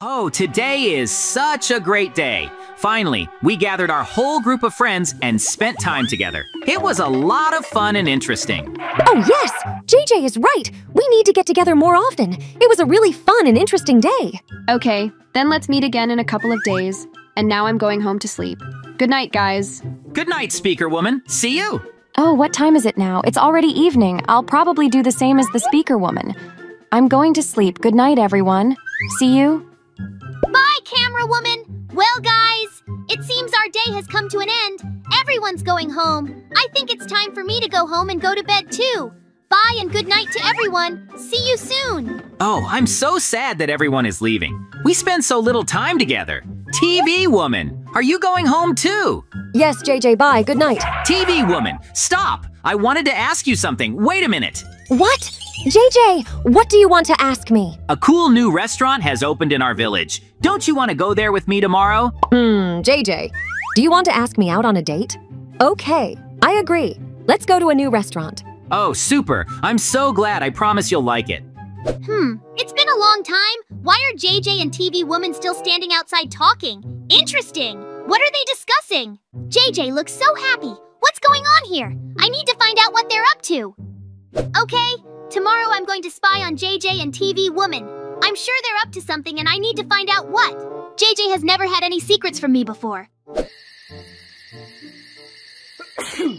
Oh, today is such a great day. Finally, we gathered our whole group of friends and spent time together. It was a lot of fun and interesting. Oh, yes! JJ is right! We need to get together more often. It was a really fun and interesting day. Okay, then let's meet again in a couple of days. And now I'm going home to sleep. Good night, guys. Good night, speaker woman. See you. Oh, what time is it now? It's already evening. I'll probably do the same as the speaker woman. I'm going to sleep. Good night, everyone. See you. Bye, camera woman! Well, guys, it seems our day has come to an end. Everyone's going home. I think it's time for me to go home and go to bed too. Bye and good night to everyone. See you soon. Oh, I'm so sad that everyone is leaving. We spend so little time together. TV woman, are you going home too? Yes, JJ, bye. Good night. TV woman, stop! I wanted to ask you something. Wait a minute. What? JJ, what do you want to ask me? A cool new restaurant has opened in our village. Don't you want to go there with me tomorrow? Hmm, JJ, do you want to ask me out on a date? Okay, I agree. Let's go to a new restaurant. Oh, super. I'm so glad. I promise you'll like it. Hmm, it's been a long time. Why are JJ and TV Woman still standing outside talking? Interesting. What are they discussing? JJ looks so happy. What's going on here? I need to find out what they're up to. Okay, tomorrow I'm going to spy on JJ and TV Woman. I'm sure they're up to something and I need to find out what. JJ has never had any secrets from me before.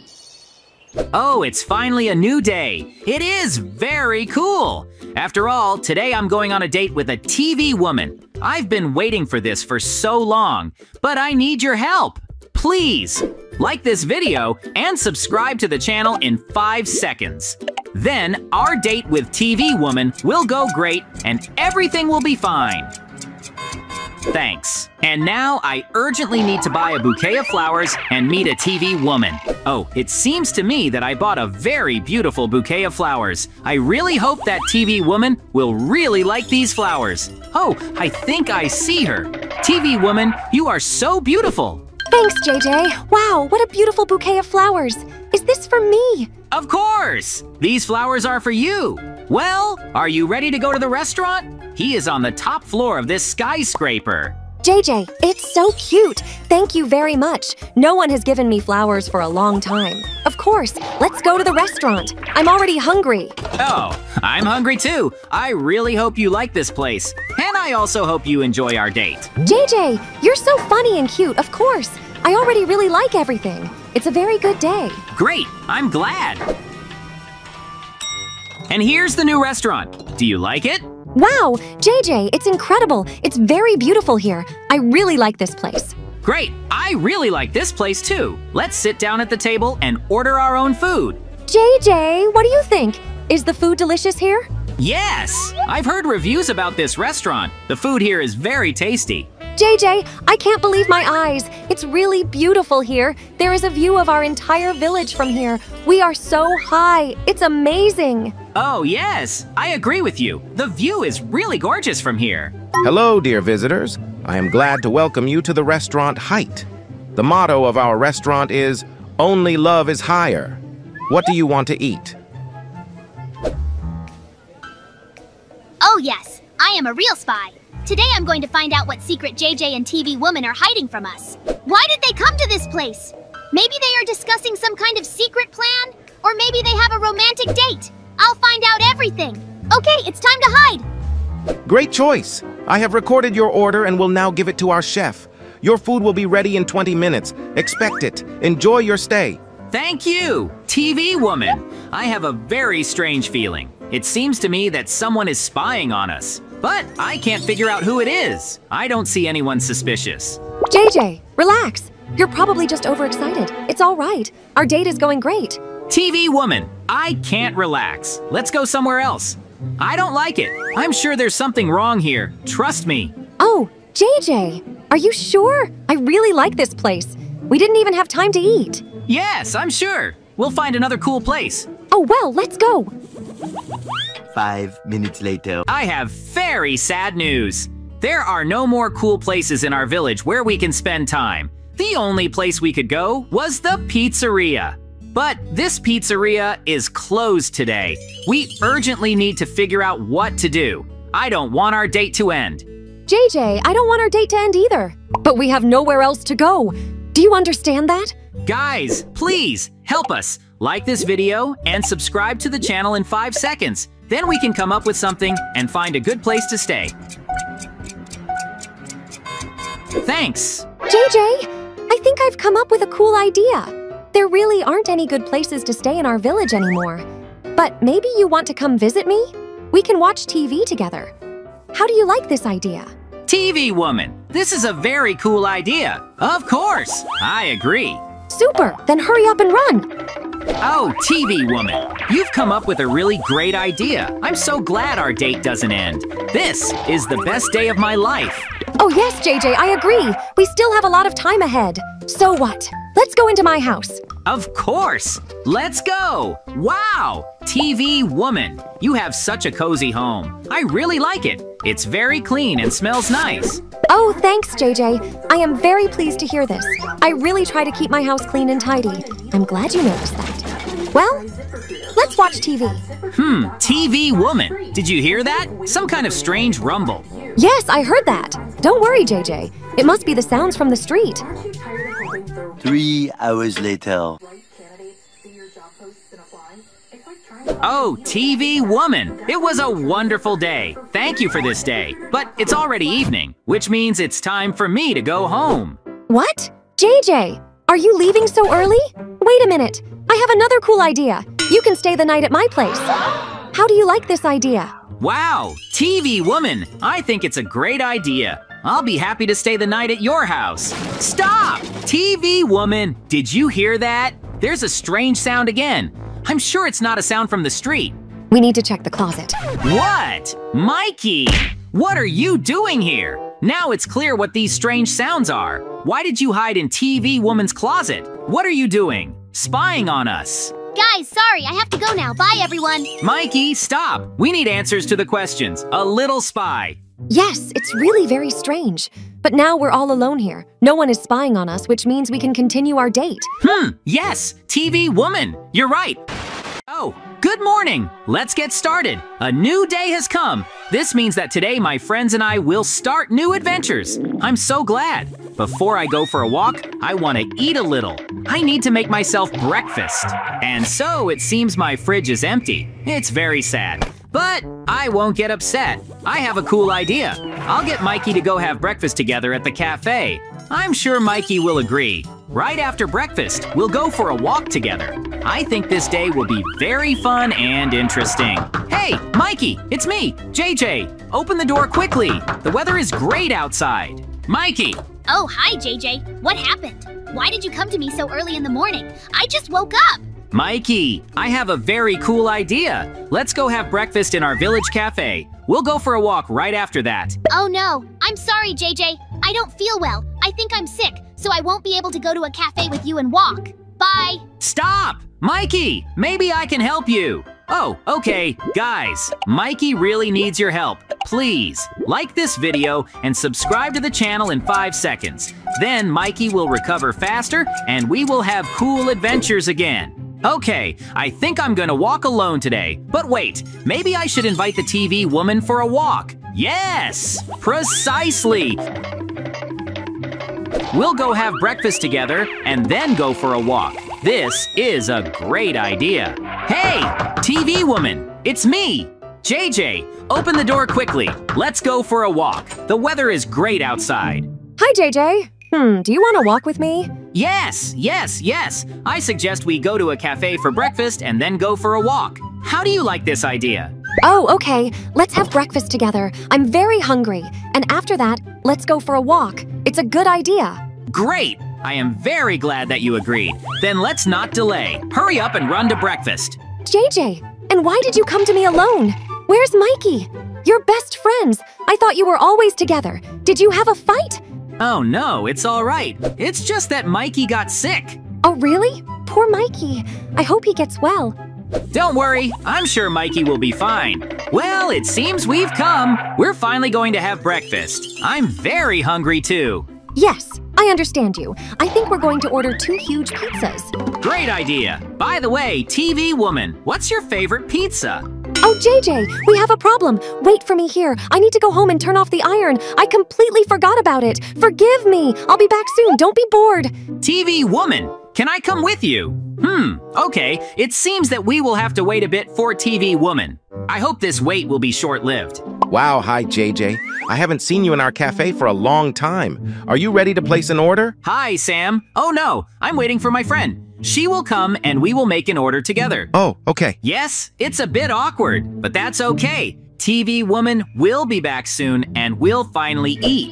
Oh, it's finally a new day. It is very cool. After all, today I'm going on a date with a TV woman. I've been waiting for this for so long, but I need your help. Please, like this video and subscribe to the channel in five seconds. Then our date with TV woman will go great and everything will be fine. Thanks. And now I urgently need to buy a bouquet of flowers and meet a TV woman. Oh, it seems to me that I bought a very beautiful bouquet of flowers. I really hope that TV woman will really like these flowers. Oh, I think I see her. TV woman, you are so beautiful. Thanks, JJ. Wow, what a beautiful bouquet of flowers. Is this for me? Of course! These flowers are for you. Well, are you ready to go to the restaurant? He is on the top floor of this skyscraper. JJ, it's so cute. Thank you very much. No one has given me flowers for a long time. Of course, let's go to the restaurant. I'm already hungry. Oh, I'm hungry too. I really hope you like this place. And I also hope you enjoy our date. JJ, you're so funny and cute, of course. I already really like everything. It's a very good day. Great, I'm glad. And here's the new restaurant. Do you like it? Wow, JJ, it's incredible. It's very beautiful here. I really like this place. Great, I really like this place too. Let's sit down at the table and order our own food. JJ, what do you think? Is the food delicious here? Yes! I've heard reviews about this restaurant. The food here is very tasty. JJ, I can't believe my eyes. It's really beautiful here. There is a view of our entire village from here. We are so high. It's amazing. Oh, yes, I agree with you. The view is really gorgeous from here. Hello, dear visitors. I am glad to welcome you to the restaurant Height. The motto of our restaurant is Only Love is Higher. What do you want to eat? Oh, yes, I am a real spy. Today I'm going to find out what secret JJ and TV Woman are hiding from us. Why did they come to this place? Maybe they are discussing some kind of secret plan? Or maybe they have a romantic date. I'll find out everything. Okay, it's time to hide. Great choice. I have recorded your order and will now give it to our chef. Your food will be ready in 20 minutes. Expect it. Enjoy your stay. Thank you, TV woman. I have a very strange feeling. It seems to me that someone is spying on us. But I can't figure out who it is. I don't see anyone suspicious. JJ, relax. You're probably just overexcited. It's all right. Our date is going great. TV woman, I can't relax. Let's go somewhere else. I don't like it. I'm sure there's something wrong here. Trust me. Oh, JJ, are you sure? I really like this place. We didn't even have time to eat. Yes, I'm sure. We'll find another cool place. Oh, well, let's go. Five minutes later. I have very sad news. There are no more cool places in our village where we can spend time. The only place we could go was the pizzeria. But this pizzeria is closed today. We urgently need to figure out what to do. I don't want our date to end. JJ, I don't want our date to end either. But we have nowhere else to go. Do you understand that? Guys, please help us. Like this video and subscribe to the channel in five seconds. Then we can come up with something and find a good place to stay. Thanks. JJ, I think I've come up with a cool idea. There really aren't any good places to stay in our village anymore. But maybe you want to come visit me? We can watch TV together. How do you like this idea? TV woman, this is a very cool idea. Of course, I agree. Super! Then hurry up and run! Oh, TV woman, you've come up with a really great idea. I'm so glad our date doesn't end. This is the best day of my life. Oh, yes, JJ, I agree. We still have a lot of time ahead. So what? Let's go into my house. Of course! Let's go! Wow! TV woman, you have such a cozy home. I really like it. It's very clean and smells nice. Oh, thanks, JJ. I am very pleased to hear this. I really try to keep my house clean and tidy. I'm glad you noticed that. Well, let's watch TV. Hmm, TV woman. Did you hear that? Some kind of strange rumble. Yes, I heard that. Don't worry, JJ. It must be the sounds from the street. Three hours later. Oh, TV woman, it was a wonderful day. Thank you for this day. But it's already evening, which means it's time for me to go home. What? JJ, are you leaving so early? Wait a minute. I have another cool idea. You can stay the night at my place. How do you like this idea? Wow, TV woman, I think it's a great idea. I'll be happy to stay the night at your house. Stop! TV woman, did you hear that? There's a strange sound again. I'm sure it's not a sound from the street. We need to check the closet. What? Mikey! What are you doing here? Now it's clear what these strange sounds are. Why did you hide in TV Woman's closet? What are you doing? Spying on us. Guys, sorry, I have to go now. Bye, everyone. Mikey, stop! We need answers to the questions. A little spy. Yes, it's really very strange. But now we're all alone here. No one is spying on us, which means we can continue our date. Hmm, yes, TV woman. You're right. Oh, good morning. Let's get started. A new day has come. This means that today my friends and I will start new adventures. I'm so glad. Before I go for a walk, I want to eat a little. I need to make myself breakfast. And so it seems my fridge is empty. It's very sad. But I won't get upset. I have a cool idea. I'll get Mikey to go have breakfast together at the cafe. I'm sure Mikey will agree. Right after breakfast, we'll go for a walk together. I think this day will be very fun and interesting. Hey, Mikey, it's me, JJ. Open the door quickly. The weather is great outside. Mikey, Oh, hi, JJ. What happened? Why did you come to me so early in the morning? I just woke up. Mikey, I have a very cool idea. Let's go have breakfast in our village cafe. We'll go for a walk right after that. Oh no, I'm sorry, JJ. I don't feel well. I think I'm sick, so I won't be able to go to a cafe with you and walk. Bye. Stop! Mikey, maybe I can help you. Oh, okay, guys, Mikey really needs your help. Please, like this video and subscribe to the channel in five seconds. Then Mikey will recover faster and we will have cool adventures again. Okay, I think I'm gonna walk alone today. But wait, maybe I should invite the TV woman for a walk. Yes, precisely. We'll go have breakfast together and then go for a walk. This is a great idea. Hey, TV woman, it's me, JJ. Open the door quickly. Let's go for a walk. The weather is great outside. Hi, JJ. Hmm, do you want to walk with me? Yes, yes, yes. I suggest we go to a cafe for breakfast and then go for a walk. How do you like this idea? Oh, okay. Let's have breakfast together. I'm very hungry. And after that, let's go for a walk. It's a good idea. Great! I am very glad that you agreed. Then let's not delay. Hurry up and run to breakfast. JJ, and why did you come to me alone? Where's Mikey? You're best friends. I thought you were always together. Did you have a fight? Oh no, it's all right. It's just that Mikey got sick. Oh, really? Poor Mikey. I hope he gets well. Don't worry, I'm sure Mikey will be fine. Well, it seems we've come. We're finally going to have breakfast. I'm very hungry too. Yes, I understand you. I think we're going to order two huge pizzas. Great idea. By the way, TV woman, what's your favorite pizza? Oh, JJ, we have a problem. Wait for me here. I need to go home and turn off the iron. I completely forgot about it. Forgive me. I'll be back soon. Don't be bored. TV woman, can I come with you? Hmm, okay. It seems that we will have to wait a bit for TV woman. I hope this wait will be short-lived. Wow, hi, JJ. I haven't seen you in our cafe for a long time. Are you ready to place an order? Hi, Sam. Oh no, I'm waiting for my friend. She will come and we will make an order together. Oh, okay. Yes, it's a bit awkward, but that's okay. TV woman will be back soon and we'll finally eat.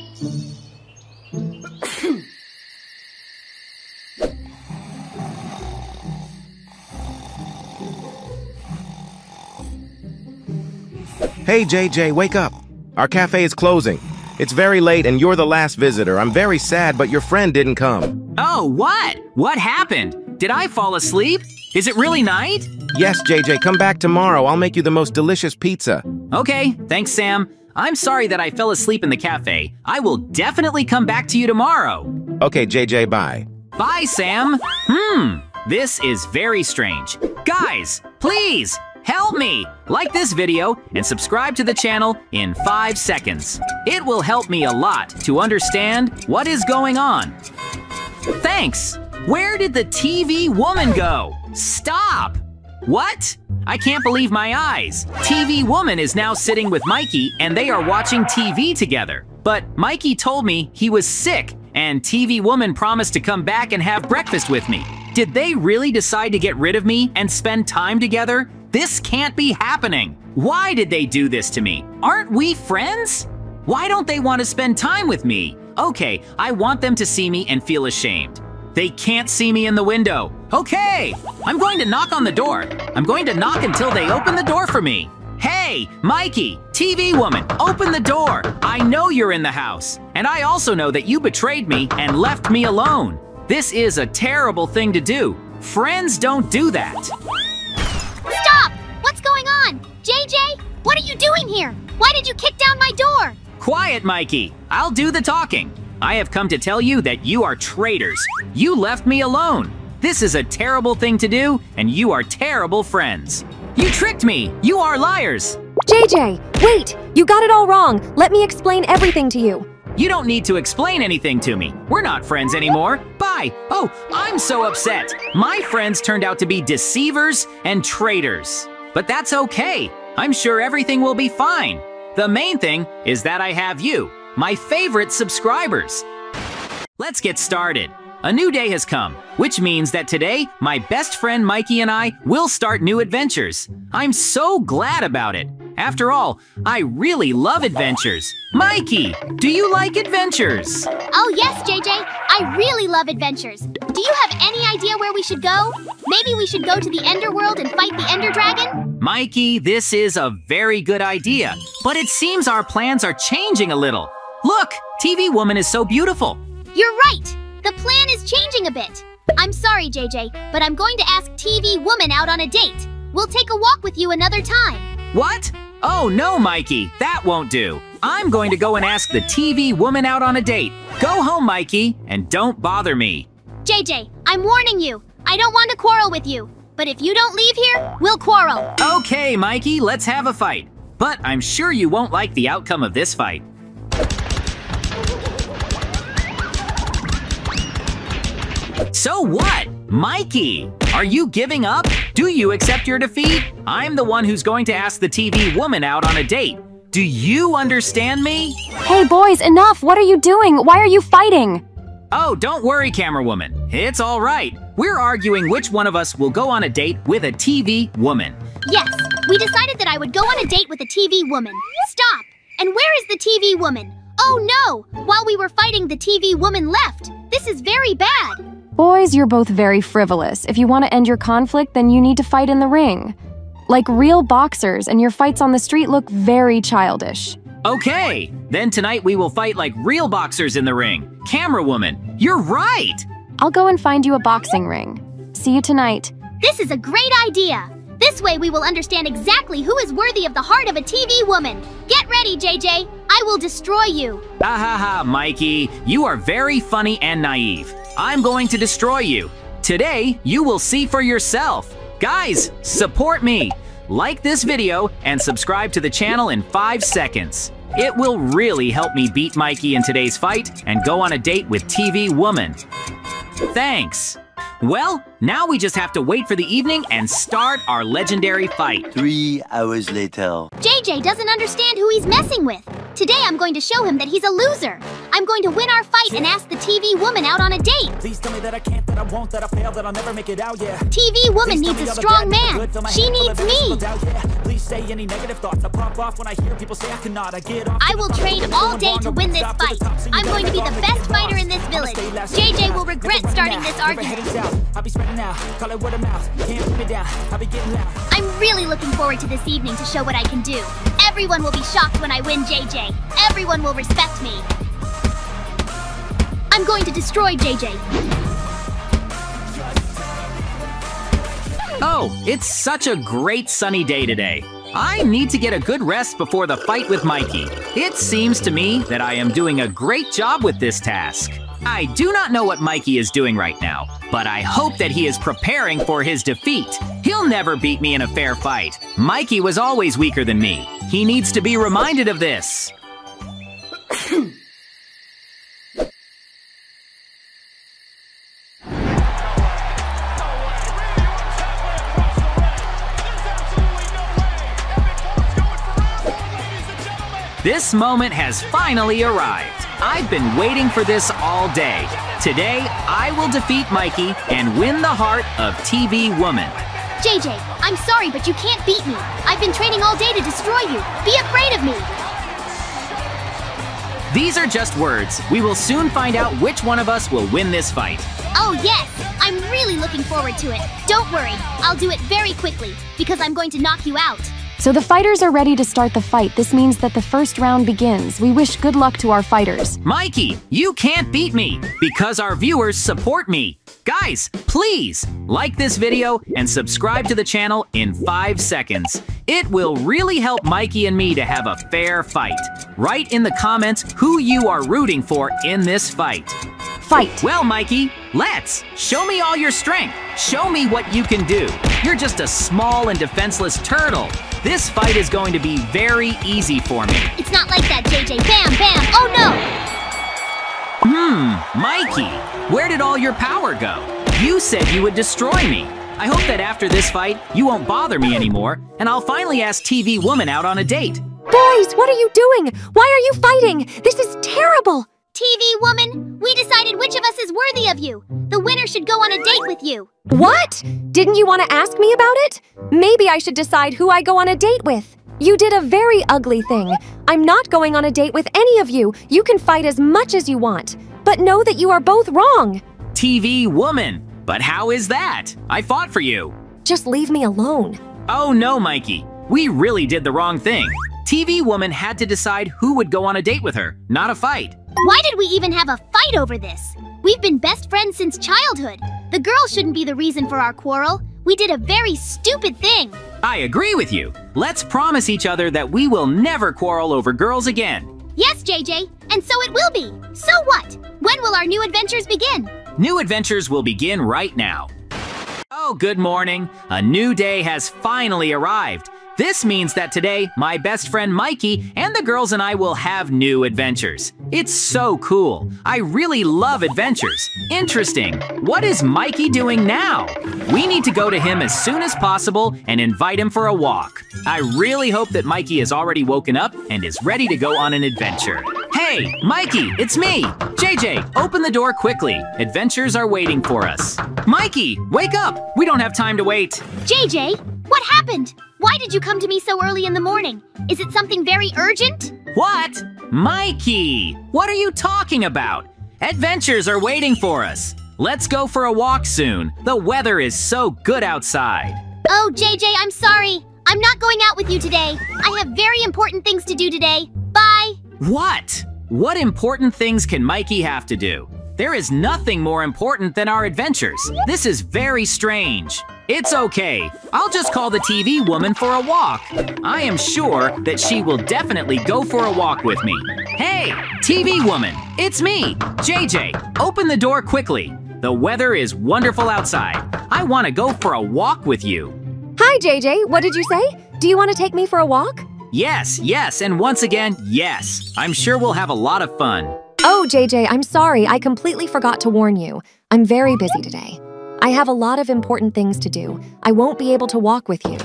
Hey, JJ, wake up. Our cafe is closing. It's very late and you're the last visitor. I'm very sad, but your friend didn't come. Oh, what? What happened? Did I fall asleep? Is it really night? Yes, JJ, come back tomorrow. I'll make you the most delicious pizza. Okay, thanks, Sam. I'm sorry that I fell asleep in the cafe. I will definitely come back to you tomorrow. Okay, JJ, bye. Bye, Sam. Hmm, this is very strange. Guys, please, help me! Like this video and subscribe to the channel in five seconds. It will help me a lot to understand what is going on. Thanks! Where did the TV woman go? Stop! What? I can't believe my eyes. TV woman is now sitting with Mikey and they are watching TV together. But Mikey told me he was sick and TV woman promised to come back and have breakfast with me. Did they really decide to get rid of me and spend time together? This can't be happening. Why did they do this to me? Aren't we friends? Why don't they want to spend time with me? Okay, I want them to see me and feel ashamed. They can't see me in the window. Okay, I'm going to knock on the door. I'm going to knock until they open the door for me. Hey, Mikey, TV woman, open the door. I know you're in the house. And I also know that you betrayed me and left me alone. This is a terrible thing to do. Friends don't do that. Stop! What's going on? JJ, what are you doing here? Why did you kick down my door? Quiet, Mikey. I'll do the talking. I have come to tell you that you are traitors. You left me alone. This is a terrible thing to do, and you are terrible friends. You tricked me. You are liars. JJ, wait! You got it all wrong. Let me explain everything to you. You don't need to explain anything to me. We're not friends anymore. Bye. Oh, I'm so upset. My friends turned out to be deceivers and traitors. But that's okay. I'm sure everything will be fine. The main thing is that I have you, my favorite subscribers. Let's get started. A new day has come, which means that today, my best friend Mikey and I will start new adventures. I'm so glad about it. After all, I really love adventures. Mikey, do you like adventures? Oh, yes, JJ. I really love adventures. Do you have any idea where we should go? Maybe we should go to the Ender World and fight the Ender Dragon? Mikey, this is a very good idea, but it seems our plans are changing a little. Look, TV Woman is so beautiful. You're right. The plan is changing a bit. I'm sorry, JJ, but I'm going to ask TV Woman out on a date. We'll take a walk with you another time. What? Oh no, Mikey, that won't do. I'm going to go and ask the TV woman out on a date. Go home, Mikey, and don't bother me. JJ, I'm warning you. I don't want to quarrel with you. But if you don't leave here, we'll quarrel. Okay, Mikey, let's have a fight. But I'm sure you won't like the outcome of this fight. So what? Mikey, are you giving up? Do you accept your defeat? I'm the one who's going to ask the TV woman out on a date. Do you understand me? Hey, boys, enough! What are you doing? Why are you fighting? Oh, don't worry, camera woman. It's all right. We're arguing which one of us will go on a date with a TV woman. Yes, we decided that I would go on a date with a TV woman. Stop! And where is the TV woman? Oh no! While we were fighting, the TV woman left. This is very bad. Boys, you're both very frivolous. If you want to end your conflict, then you need to fight in the ring. Like real boxers, and your fights on the street look very childish. Okay, then tonight we will fight like real boxers in the ring. Camera woman, you're right! I'll go and find you a boxing ring. See you tonight. This is a great idea. This way we will understand exactly who is worthy of the heart of a TV woman. Get ready, JJ. I will destroy you. Ha ha ha, Mikey. You are very funny and naive. I'm going to destroy you. Today, you will see for yourself. Guys, support me. like this video and subscribe to the channel in 5 seconds. It will really help me beat Mikey in today's fight and go on a date with TV Woman. Thanks! Well, now we just have to wait for the evening and start our legendary fight. Three hours later. JJ doesn't understand who he's messing with. Today I'm going to show him that he's a loser. I'm going to win our fight and ask the TV woman out on a date. Please tell me that I can't, that I won't, that I fail, that I'll never make it out, yeah. TV woman needs a strong man. good, She needs me. doubt, yeah. Please say any negative thoughts. I pop off when I hear people say I cannot. I get off. I will train all day to win this stop to fight. top, so I'm going to be the best fighter in this village. JJ will regret starting this argument. Heading south. I'll be spreading out, call it word of mouth. Can't put me down, I'll be getting loud. I'm really looking forward to this evening to show what I can do. Everyone will be shocked when I win JJ. Everyone will respect me. I'm going to destroy JJ. Oh, it's such a great sunny day today. I need to get a good rest before the fight with Mikey. It seems to me that I am doing a great job with this task. I do not know what Mikey is doing right now, but I hope that he is preparing for his defeat. He'll never beat me in a fair fight. Mikey was always weaker than me. He needs to be reminded of this. This moment has finally arrived. I've been waiting for this all day. Today, I will defeat Mikey and win the heart of TV Woman. JJ, I'm sorry, but you can't beat me. I've been training all day to destroy you. Be afraid of me. These are just words. We will soon find out which one of us will win this fight. Oh, yes! I'm really looking forward to it. Don't worry, I'll do it very quickly, because I'm going to knock you out. So the fighters are ready to start the fight. This means that the first round begins. We wish good luck to our fighters. Mikey, you can't beat me because our viewers support me. Guys, please like this video and subscribe to the channel in five seconds. It will really help Mikey and me to have a fair fight. Write in the comments who you are rooting for in this fight. Fight! Well, Mikey, let's. Show me all your strength. Show me what you can do. You're just a small and defenseless turtle. This fight is going to be very easy for me. It's not like that, JJ. Bam, bam. Oh no! Hmm, Mikey, where did all your power go? You said you would destroy me. I hope that after this fight, you won't bother me anymore, and I'll finally ask TV Woman out on a date. Boys, what are you doing? Why are you fighting? This is terrible. TV woman, we decided which of us is worthy of you. The winner should go on a date with you. What? Didn't you want to ask me about it? Maybe I should decide who I go on a date with. You did a very ugly thing. I'm not going on a date with any of you. You can fight as much as you want. But know that you are both wrong. TV Woman, but how is that? I fought for you. Just leave me alone. Oh no, Mikey, we really did the wrong thing. TV Woman had to decide who would go on a date with her, not a fight. Why did we even have a fight over this? We've been best friends since childhood. The girl shouldn't be the reason for our quarrel. We did a very stupid thing. I agree with you. Let's promise each other that we will never quarrel over girls again. Yes, JJ, and so it will be. So what? When will our new adventures begin? New adventures will begin right now. Oh, good morning. A new day has finally arrived. This means that today, my best friend Mikey and the girls and I will have new adventures. It's so cool. I really love adventures. Interesting. What is Mikey doing now? We need to go to him as soon as possible and invite him for a walk. I really hope that Mikey has already woken up and is ready to go on an adventure. Hey, Mikey, it's me! JJ, open the door quickly. Adventures are waiting for us. Mikey, wake up! We don't have time to wait. JJ, what happened? Why did you come to me so early in the morning? Is it something very urgent? What? Mikey! What are you talking about? Adventures are waiting for us. Let's go for a walk soon. The weather is so good outside. Oh, JJ, I'm sorry. I'm not going out with you today. I have very important things to do today. Bye. What? What important things can Mikey have to do? There is nothing more important than our adventures. This is very strange. It's okay. I'll just call the TV woman for a walk. I am sure that she will definitely go for a walk with me. Hey, TV woman, it's me, JJ. Open the door quickly. The weather is wonderful outside. I want to go for a walk with you. Hi, JJ. What did you say? Do you want to take me for a walk? Yes, yes, and once again, yes. I'm sure we'll have a lot of fun. Oh, JJ, I'm sorry. I completely forgot to warn you. I'm very busy today. I have a lot of important things to do. I won't be able to walk with you.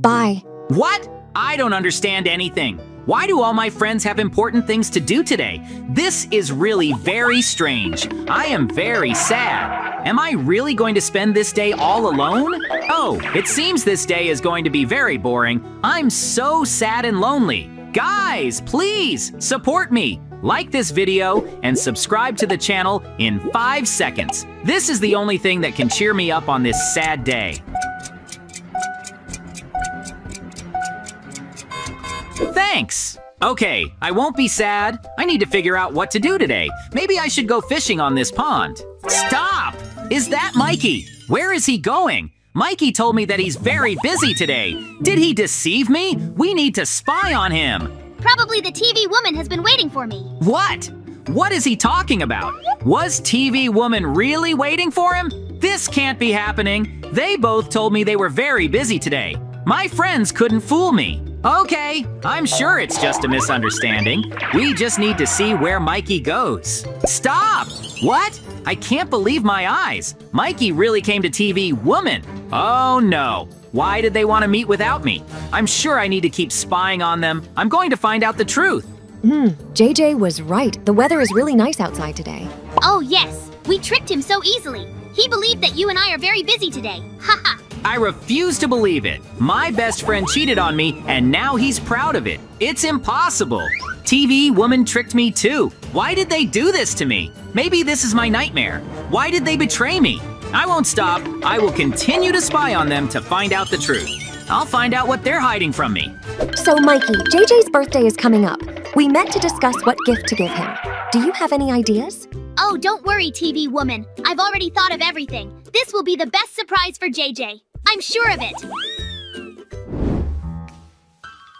Bye. What? I don't understand anything. Why do all my friends have important things to do today? This is really very strange. I am very sad. Am I really going to spend this day all alone? Oh, it seems this day is going to be very boring. I'm so sad and lonely. Guys, please support me. Like this video and subscribe to the channel in five seconds. This is the only thing that can cheer me up on this sad day. Thanks! Okay, I won't be sad. I need to figure out what to do today. Maybe I should go fishing on this pond. Stop! Is that Mikey? Where is he going? Mikey told me that he's very busy today. Did he deceive me? We need to spy on him. Probably the TV woman has been waiting for me. What? What is he talking about? Was TV Woman really waiting for him? This can't be happening. They both told me they were very busy today. My friends couldn't fool me. Okay, I'm sure it's just a misunderstanding. We just need to see where Mikey goes. Stop! What? I can't believe my eyes. Mikey really came to TV Woman. Oh no. Why did they want to meet without me? I'm sure I need to keep spying on them. I'm going to find out the truth. Hmm, JJ was right. The weather is really nice outside today. Oh, yes. We tricked him so easily. He believed that you and I are very busy today. Haha. I refuse to believe it. My best friend cheated on me, and now he's proud of it. It's impossible. TV woman tricked me too. Why did they do this to me? Maybe this is my nightmare. Why did they betray me? I won't stop. I will continue to spy on them to find out the truth. I'll find out what they're hiding from me. So, Mikey, JJ's birthday is coming up. We met to discuss what gift to give him. Do you have any ideas? Oh, don't worry, TV woman. I've already thought of everything. This will be the best surprise for JJ. I'm sure of it.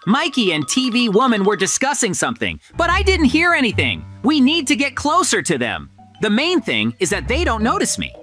Mikey and TV Woman were discussing something, but I didn't hear anything. We need to get closer to them. The main thing is that they don't notice me.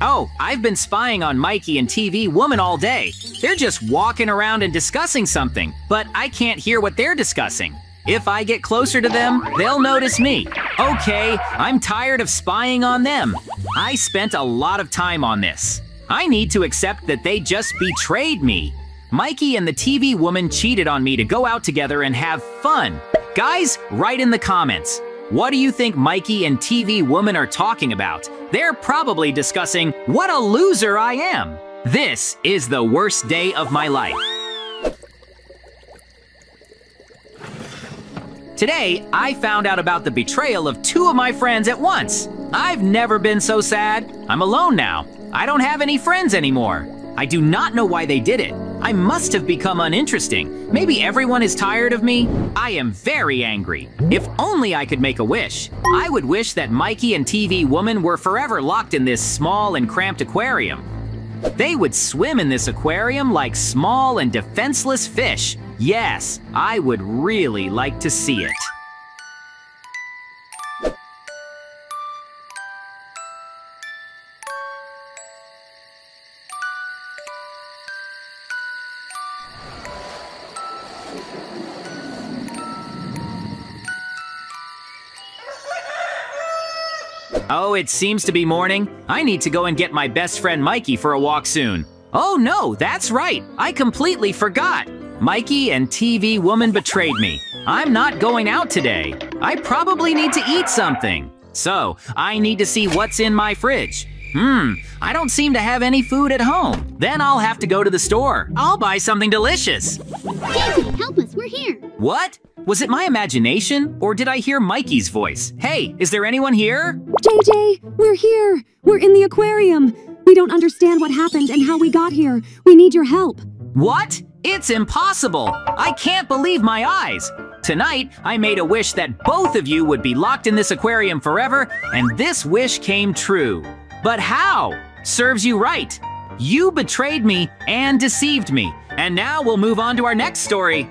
Oh, I've been spying on Mikey and TV Woman all day. They're just walking around and discussing something, but I can't hear what they're discussing. If I get closer to them, they'll notice me. Okay, I'm tired of spying on them. I spent a lot of time on this. I need to accept that they just betrayed me. Mikey and the TV woman cheated on me to go out together and have fun. Guys, write in the comments. What do you think Mikey and TV woman are talking about? They're probably discussing what a loser I am. This is the worst day of my life. Today, I found out about the betrayal of two of my friends at once. I've never been so sad. I'm alone now. I don't have any friends anymore. I do not know why they did it. I must have become uninteresting. Maybe everyone is tired of me? I am very angry. If only I could make a wish. I would wish that Mikey and TV Woman were forever locked in this small and cramped aquarium. They would swim in this aquarium like small and defenseless fish. Yes, I would really like to see it. Oh, it seems to be morning. I need to go and get my best friend Mikey for a walk soon. Oh no, that's right. I completely forgot. Mikey and TV Woman betrayed me. I'm not going out today. I probably need to eat something. So, I need to see what's in my fridge. Hmm, I don't seem to have any food at home. Then I'll have to go to the store. I'll buy something delicious. JJ, help us. We're here. What? Was it my imagination, or did I hear Mikey's voice? Hey, is there anyone here? JJ, we're here. We're in the aquarium. We don't understand what happened and how we got here. We need your help. What? It's impossible! I can't believe my eyes! Tonight, I made a wish that both of you would be locked in this aquarium forever, and this wish came true. But how? Serves you right. You betrayed me and deceived me. And now we'll move on to our next story.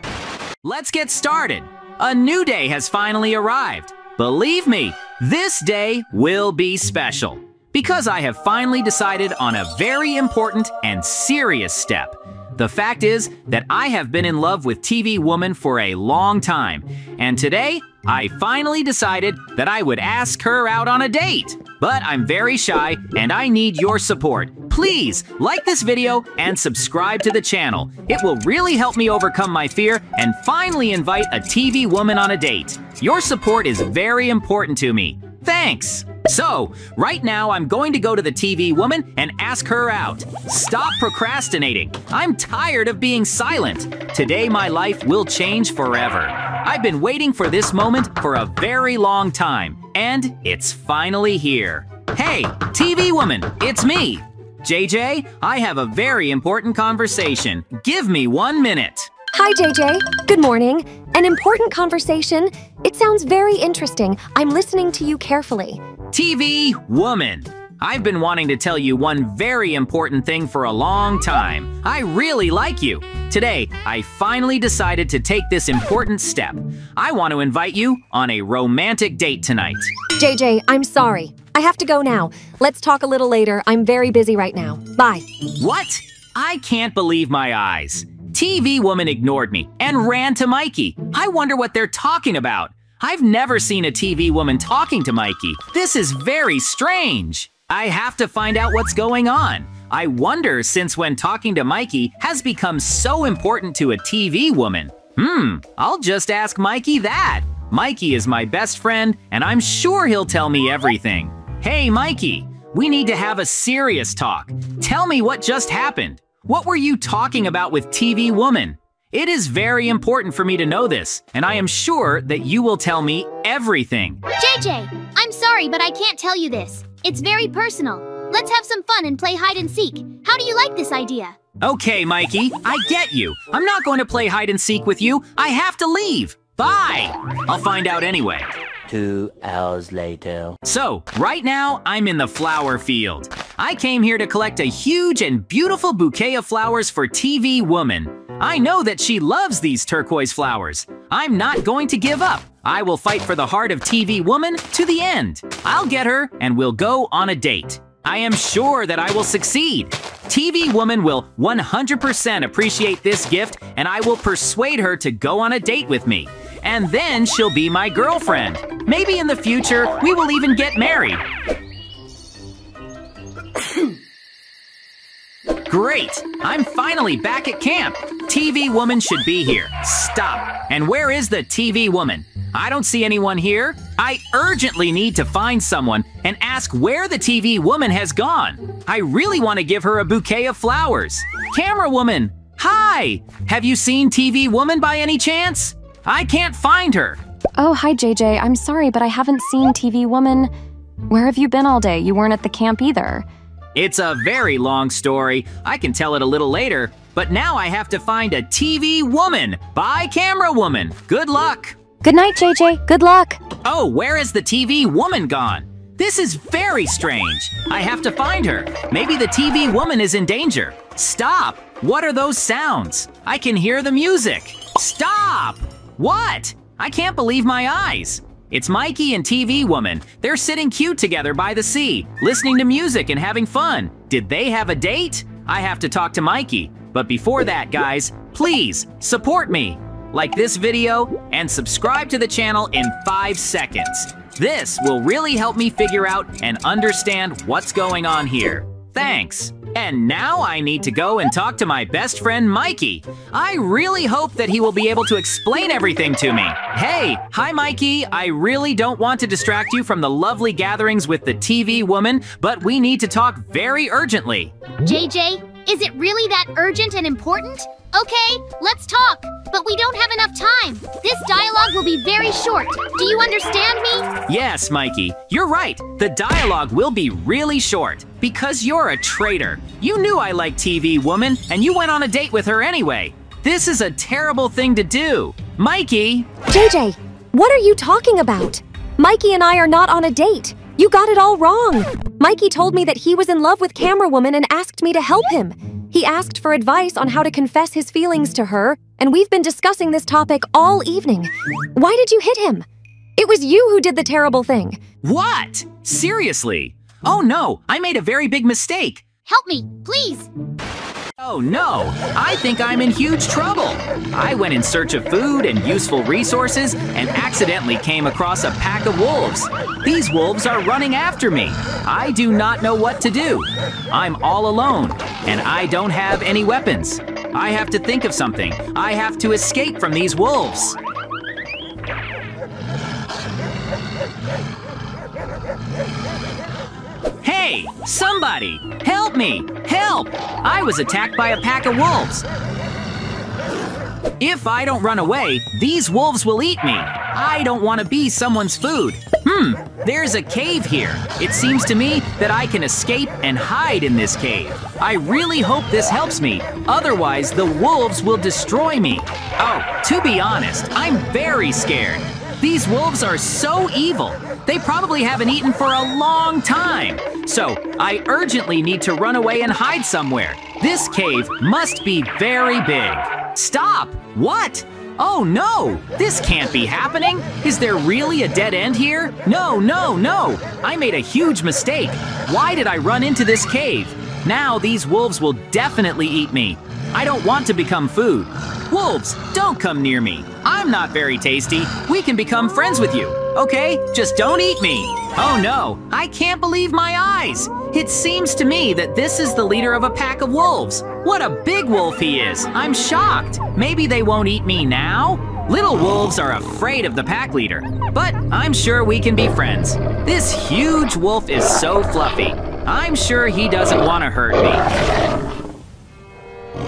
Let's get started. A new day has finally arrived. Believe me, this day will be special. Because I have finally decided on a very important and serious step. The fact is that I have been in love with TV Woman for a long time, and today I finally decided that I would ask her out on a date. But I'm very shy and I need your support. Please like this video and subscribe to the channel. It will really help me overcome my fear and finally invite a TV woman on a date. Your support is very important to me. Thanks! So, right now I'm going to go to the TV woman and ask her out. Stop procrastinating. I'm tired of being silent. Today my life will change forever. I've been waiting for this moment for a very long time, and it's finally here. Hey, TV woman, it's me. JJ, I have a very important conversation. Give me one minute. Hi, JJ. Good morning. An important conversation? It sounds very interesting. I'm listening to you carefully. TV Woman. I've been wanting to tell you one very important thing for a long time. I really like you. Today, I finally decided to take this important step. I want to invite you on a romantic date tonight. JJ, I'm sorry. I have to go now. Let's talk a little later. I'm very busy right now. Bye. What? I can't believe my eyes. TV Woman ignored me and ran to Mikey. I wonder what they're talking about. I've never seen a TV woman talking to Mikey. This is very strange. I have to find out what's going on. I wonder since when talking to Mikey has become so important to a TV woman. Hmm, I'll just ask Mikey that. Mikey is my best friend, and I'm sure he'll tell me everything. Hey, Mikey, we need to have a serious talk. Tell me what just happened. What were you talking about with TV Woman? It is very important for me to know this, and I am sure that you will tell me everything. JJ, I'm sorry, but I can't tell you this. It's very personal. Let's have some fun and play hide and seek. How do you like this idea? Okay, Mikey, I get you. I'm not going to play hide and seek with you. I have to leave. Bye. I'll find out anyway. Two hours later. So, right now, I'm in the flower field. I came here to collect a huge and beautiful bouquet of flowers for TV Woman. I know that she loves these turquoise flowers. I'm not going to give up. I will fight for the heart of TV Woman to the end. I'll get her and we'll go on a date. I am sure that I will succeed. TV Woman will 100% appreciate this gift and I will persuade her to go on a date with me. And then she'll be my girlfriend. Maybe in the future, we will even get married. Great! I'm finally back at camp. TV woman should be here. Stop. And where is the TV woman? I don't see anyone here. I urgently need to find someone and ask where the TV woman has gone. I really want to give her a bouquet of flowers. Camera woman, hi! Have you seen TV woman by any chance? I can't find her. Oh, hi, JJ. I'm sorry, but I haven't seen TV Woman. Where have you been all day? You weren't at the camp either. It's a very long story. I can tell it a little later, but now I have to find a TV woman. Bye, camera woman. Good luck. Good night, JJ. Good luck. Oh, where is the TV woman gone? This is very strange. I have to find her. Maybe the TV woman is in danger. Stop! What are those sounds? I can hear the music. Stop! What? I can't believe my eyes. It's Mikey and TV Woman. They're sitting cute together by the sea, listening to music and having fun. Did they have a date? I have to talk to Mikey. But before that, guys, please support me. Like this video and subscribe to the channel in five seconds. This will really help me figure out and understand what's going on here. Thanks. And now I need to go and talk to my best friend Mikey. I really hope that he will be able to explain everything to me. Hey, hi Mikey. I really don't want to distract you from the lovely gatherings with the TV woman, but we need to talk very urgently. JJ, is it really that urgent and important? Okay, let's talk. But we don't have enough time. This dialogue will be very short. Do you understand me? Yes, Mikey, you're right. The dialogue will be really short because you're a traitor. You knew I liked TV Woman and you went on a date with her anyway. This is a terrible thing to do. Mikey, JJ, what are you talking about? Mikey and I are not on a date. You got it all wrong. Mikey told me that he was in love with Camera Woman and asked me to help him. He asked for advice on how to confess his feelings to her, and we've been discussing this topic all evening. Why did you hit him? It was you who did the terrible thing. what? Seriously? Oh no, I made a very big mistake. Help me, please. Oh no, I think I'm in huge trouble. I went in search of food and useful resources and accidentally came across a pack of wolves. These wolves are running after me. I do not know what to do. I'm all alone and I don't have any weapons. I have to think of something. I have to escape from these wolves. Somebody! Help me! Help! I was attacked by a pack of wolves. If I don't run away, these wolves will eat me. I don't want to be someone's food. Hmm, there's a cave here. It seems to me that I can escape and hide in this cave. I really hope this helps me. Otherwise, the wolves will destroy me. Oh, to be honest, I'm very scared. These wolves are so evil. They probably haven't eaten for a long time. So I urgently need to run away and hide somewhere. This cave must be very big. Stop! What? Oh no! This can't be happening! Is there really a dead end here? No, no, no! I made a huge mistake. Why did I run into this cave? Now these wolves will definitely eat me. I don't want to become food. Wolves, don't come near me. I'm not very tasty. We can become friends with you, okay? Just don't eat me. Oh no, I can't believe my eyes. It seems to me that this is the leader of a pack of wolves. What a big wolf he is. I'm shocked. Maybe they won't eat me now? Little wolves are afraid of the pack leader, but I'm sure we can be friends. This huge wolf is so fluffy. I'm sure he doesn't want to hurt me. Hey,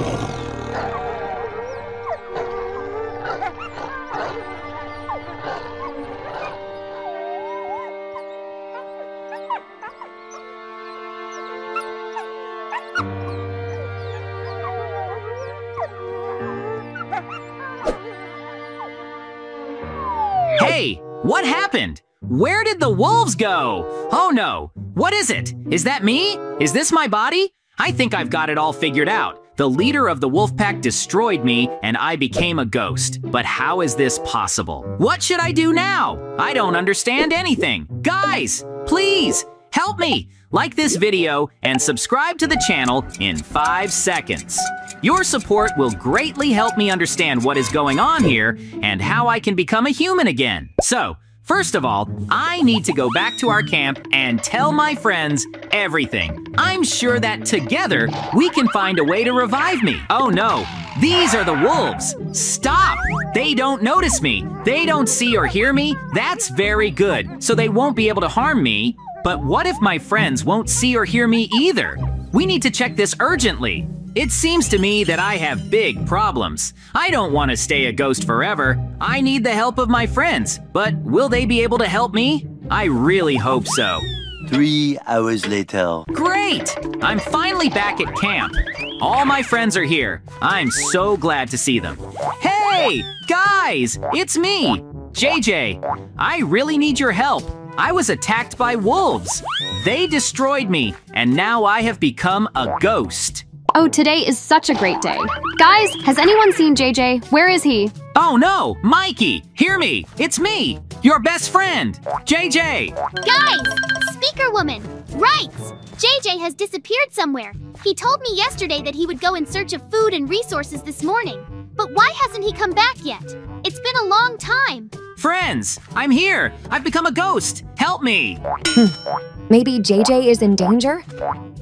what happened? Where did the wolves go? Oh no, what is it? Is that me? Is this my body? I think I've got it all figured out. The leader of the wolf pack destroyed me and I became a ghost. But how is this possible? What should I do now? I don't understand anything. Guys, please, help me. Like this video and subscribe to the channel in five seconds. Your support will greatly help me understand what is going on here and how I can become a human again. So, first of all, I need to go back to our camp and tell my friends everything. I'm sure that together we can find a way to revive me. Oh no, these are the wolves. Stop! They don't notice me. They don't see or hear me. That's very good, so they won't be able to harm me. But what if my friends won't see or hear me either? We need to check this urgently. It seems to me that I have big problems. I don't want to stay a ghost forever. I need the help of my friends, but will they be able to help me? I really hope so. Three hours later. Great! I'm finally back at camp. All my friends are here. I'm so glad to see them. Hey, guys, it's me, JJ. I really need your help. I was attacked by wolves. They destroyed me, and now I have become a ghost. Oh, today is such a great day. Guys, has anyone seen JJ? Where is he? Oh no, Mikey, hear me. It's me, your best friend, JJ. Guys, Speaker Woman, right! JJ has disappeared somewhere. He told me yesterday that he would go in search of food and resources this morning. But why hasn't he come back yet? It's been a long time. Friends, I'm here. I've become a ghost. Help me. Maybe JJ is in danger?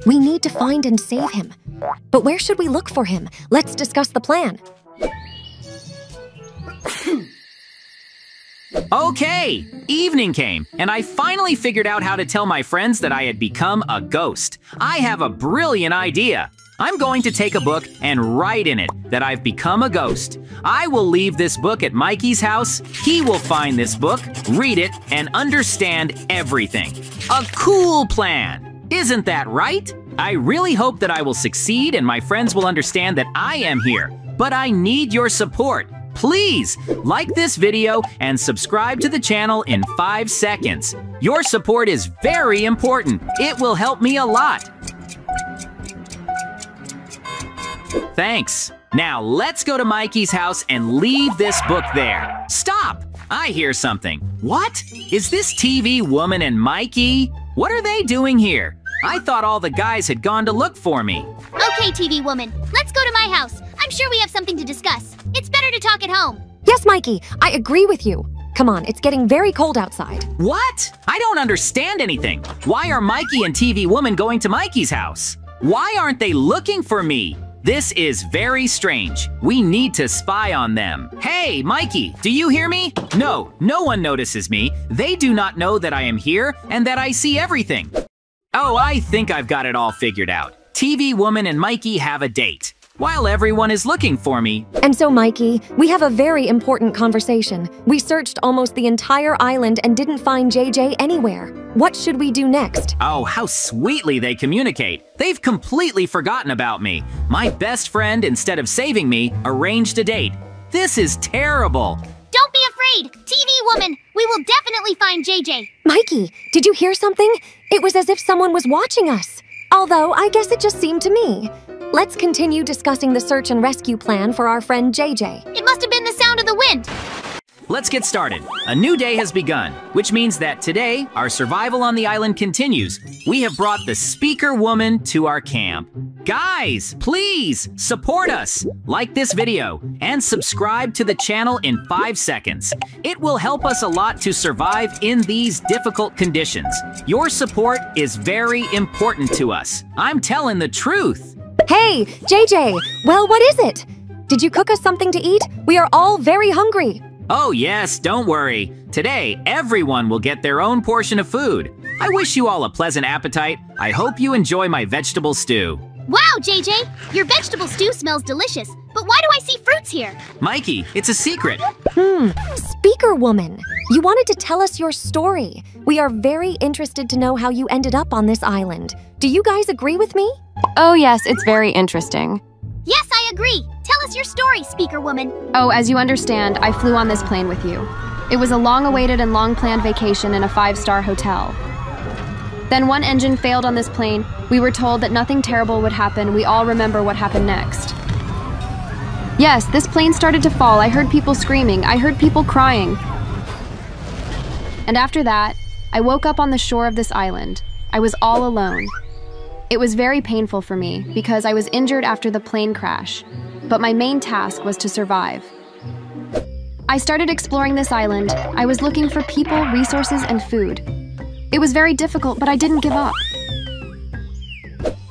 We need to find and save him. But where should we look for him? Let's discuss the plan. Okay, evening came, and I finally figured out how to tell my friends that I had become a ghost. I have a brilliant idea. I'm going to take a book and write in it that I've become a ghost. I will leave this book at Mikey's house. He will find this book, read it, and understand everything. A cool plan! Isn't that right? I really hope that I will succeed and my friends will understand that I am here. But I need your support. Please like this video and subscribe to the channel in five seconds. Your support is very important. It will help me a lot. Thanks. Now let's go to Mikey's house and leave this book there. Stop! I hear something. What? Is this TV woman and Mikey? What are they doing here? I thought all the guys had gone to look for me. Okay, TV woman, let's go to my house. I'm sure we have something to discuss. It's better to talk at home. Yes, Mikey, I agree with you. Come on, it's getting very cold outside. What? I don't understand anything. Why are Mikey and TV Woman going to Mikey's house? Why aren't they looking for me? This is very strange. We need to spy on them. Hey, Mikey, do you hear me? No, no one notices me. They do not know that I am here and that I see everything. Oh, I think I've got it all figured out. TV Woman and Mikey have a date. While everyone is looking for me, And so, Mikey, we have a very important conversation. We searched almost the entire island and didn't find JJ anywhere. What should we do next? Oh, how sweetly they communicate. They've completely forgotten about me. My best friend, instead of saving me, arranged a date. This is terrible. Don't be afraid, TV woman. We will definitely find JJ. Mikey, did you hear something? It was as if someone was watching us. Although, I guess it just seemed to me. Let's continue discussing the search and rescue plan for our friend JJ. It must have been the sound of the wind. Let's get started. A new day has begun, which means that today, our survival on the island continues. We have brought the speaker woman to our camp. Guys, please support us. Like this video and subscribe to the channel in five seconds. It will help us a lot to survive in these difficult conditions. Your support is very important to us. I'm telling the truth. Hey, JJ! Well, what is it? Did you cook us something to eat? We are all very hungry. Oh, yes, don't worry. Today, everyone will get their own portion of food. I wish you all a pleasant appetite. I hope you enjoy my vegetable stew. Wow, JJ, your vegetable stew smells delicious. But why do I see fruits here? Mikey, it's a secret. Hmm, speaker woman. You wanted to tell us your story. We are very interested to know how you ended up on this island. Do you guys agree with me? Oh, yes, it's very interesting. Yes, I agree. Tell us your story, speaker woman. Oh, as you understand, I flew on this plane with you. It was a long awaited and long planned vacation in a five star hotel. Then one engine failed on this plane. We were told that nothing terrible would happen. We all remember what happened next. Yes, this plane started to fall. I heard people screaming. I heard people crying. And after that, I woke up on the shore of this island. I was all alone. It was very painful for me because I was injured after the plane crash, but my main task was to survive. I started exploring this island. I was looking for people, resources, and food. It was very difficult, but I didn't give up.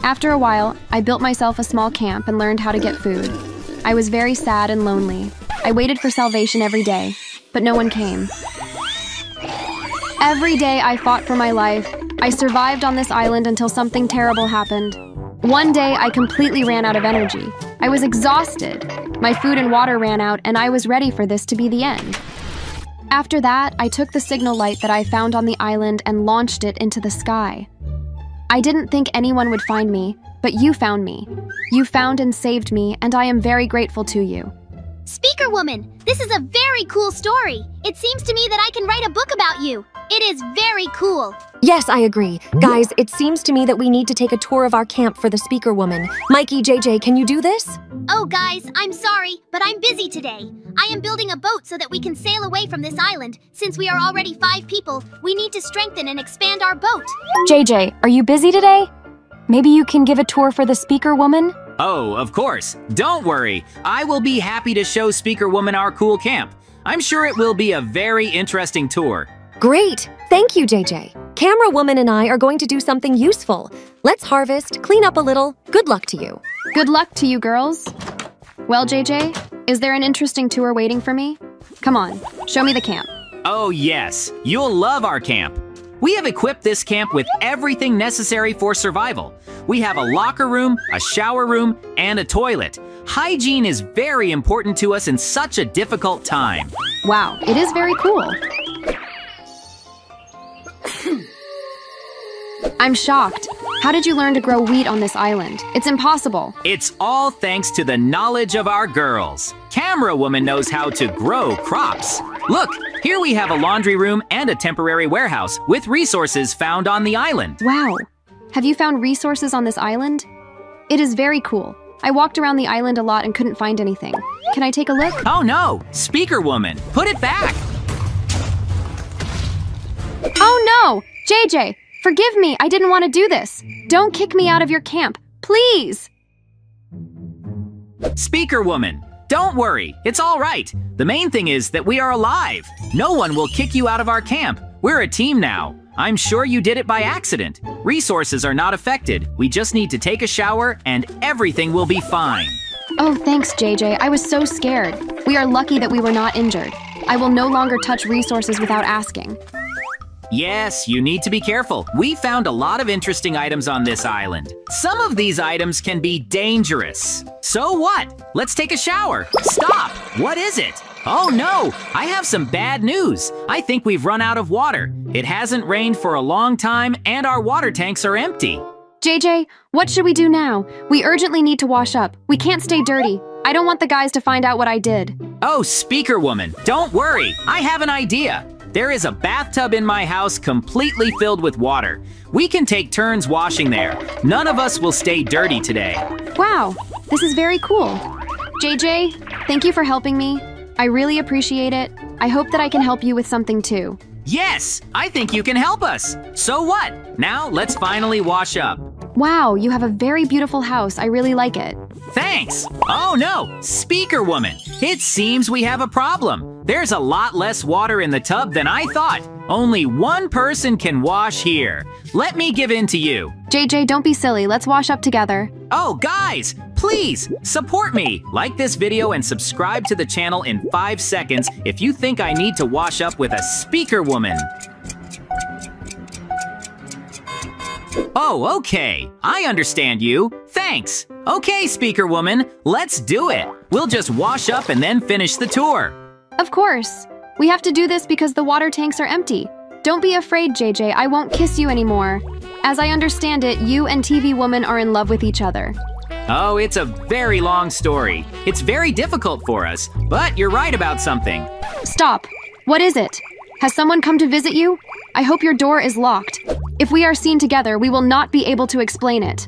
After a while, I built myself a small camp and learned how to get food. I was very sad and lonely. I waited for salvation every day, but no one came. Every day I fought for my life. I survived on this island until something terrible happened. One day I completely ran out of energy. I was exhausted. My food and water ran out, and I was ready for this to be the end. After that, I took the signal light that I found on the island and launched it into the sky. I didn't think anyone would find me, but you found me. You found and saved me, and I am very grateful to you. Speaker woman, this is a very cool story. It seems to me that I can write a book about you. It is very cool. Yes, I agree. Guys, it seems to me that we need to take a tour of our camp for the speaker woman. Mikey, JJ, can you do this? Oh, guys, I'm sorry, but I'm busy today. I am building a boat so that we can sail away from this island. Since we are already five people, we need to strengthen and expand our boat. JJ, are you busy today? Maybe you can give a tour for the speaker woman? Oh, of course. Don't worry. I will be happy to show Speaker Woman our cool camp. I'm sure it will be a very interesting tour. Great! Thank you, JJ. Camera Woman and I are going to do something useful. Let's harvest, clean up a little. Good luck to you. Good luck to you, girls. Well, JJ, is there an interesting tour waiting for me? Come on, show me the camp. Oh, yes. You'll love our camp. We have equipped this camp with everything necessary for survival. We have a locker room, a shower room, and a toilet. Hygiene is very important to us in such a difficult time. Wow, it is very cool. I'm shocked. How did you learn to grow wheat on this island? It's impossible. It's all thanks to the knowledge of our girls. Camera Woman knows how to grow crops. Look, here we have a laundry room and a temporary warehouse with resources found on the island. Wow. Have you found resources on this island? It is very cool. I walked around the island a lot and couldn't find anything. Can I take a look? Oh no, Speaker Woman, put it back. Oh no! JJ, Forgive me, I didn't want to do this. Don't kick me out of your camp, please. Speaker woman, don't worry, it's all right. The main thing is that we are alive. No one will kick you out of our camp. We're a team now. I'm sure you did it by accident. Resources are not affected. We just need to take a shower and everything will be fine. Oh, thanks, JJ. I was so scared. We are lucky that we were not injured. I will no longer touch resources without asking. Yes, you need to be careful. We found a lot of interesting items on this island. Some of these items can be dangerous. So what? Let's take a shower. Stop! What is it? Oh no! I have some bad news. I think we've run out of water. It hasn't rained for a long time and our water tanks are empty. JJ, what should we do now? We urgently need to wash up. We can't stay dirty. I don't want the guys to find out what I did. Oh, speaker woman, don't worry. I have an idea. There is a bathtub in my house completely filled with water. We can take turns washing there. None of us will stay dirty today. Wow, this is very cool. JJ, thank you for helping me. I really appreciate it. I hope that I can help you with something too. Yes, I think you can help us. So what? Now let's finally wash up. Wow, you have a very beautiful house. I really like it. Thanks. Oh no, speaker woman. It seems we have a problem. There's a lot less water in the tub than I thought. Only one person can wash here. Let me give in to you. JJ, don't be silly. Let's wash up together. Oh, guys, please support me. Like this video and subscribe to the channel in five seconds if you think I need to wash up with a speaker woman. Oh, okay. I understand you. Thanks. Okay, speaker woman, let's do it. We'll just wash up and then finish the tour. Of course. We have to do this because the water tanks are empty. Don't be afraid, JJ. I won't kiss you anymore. As I understand it, you and TV Woman are in love with each other. Oh, it's a very long story. It's very difficult for us, but you're right about something. Stop. What is it? Has someone come to visit you? I hope your door is locked. If we are seen together, we will not be able to explain it.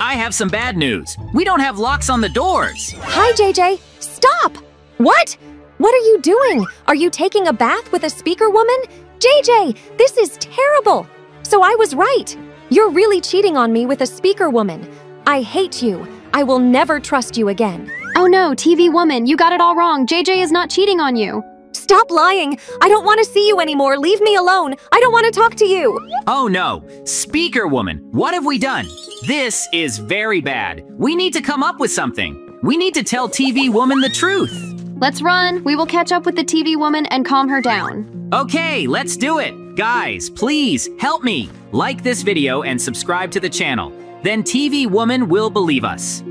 I have some bad news. We don't have locks on the doors. Hi, JJ. Stop! What? What are you doing? Are you taking a bath with a speaker woman? JJ, this is terrible. So I was right. You're really cheating on me with a speaker woman. I hate you. I will never trust you again. Oh no, TV woman, you got it all wrong. JJ is not cheating on you. Stop lying. I don't want to see you anymore. Leave me alone. I don't want to talk to you. Oh no, speaker woman, what have we done? This is very bad. We need to come up with something. We need to tell TV woman the truth. Let's run. We will catch up with the TV woman and calm her down. Okay, let's do it. Guys, please help me. Like this video and subscribe to the channel. Then TV woman will believe us.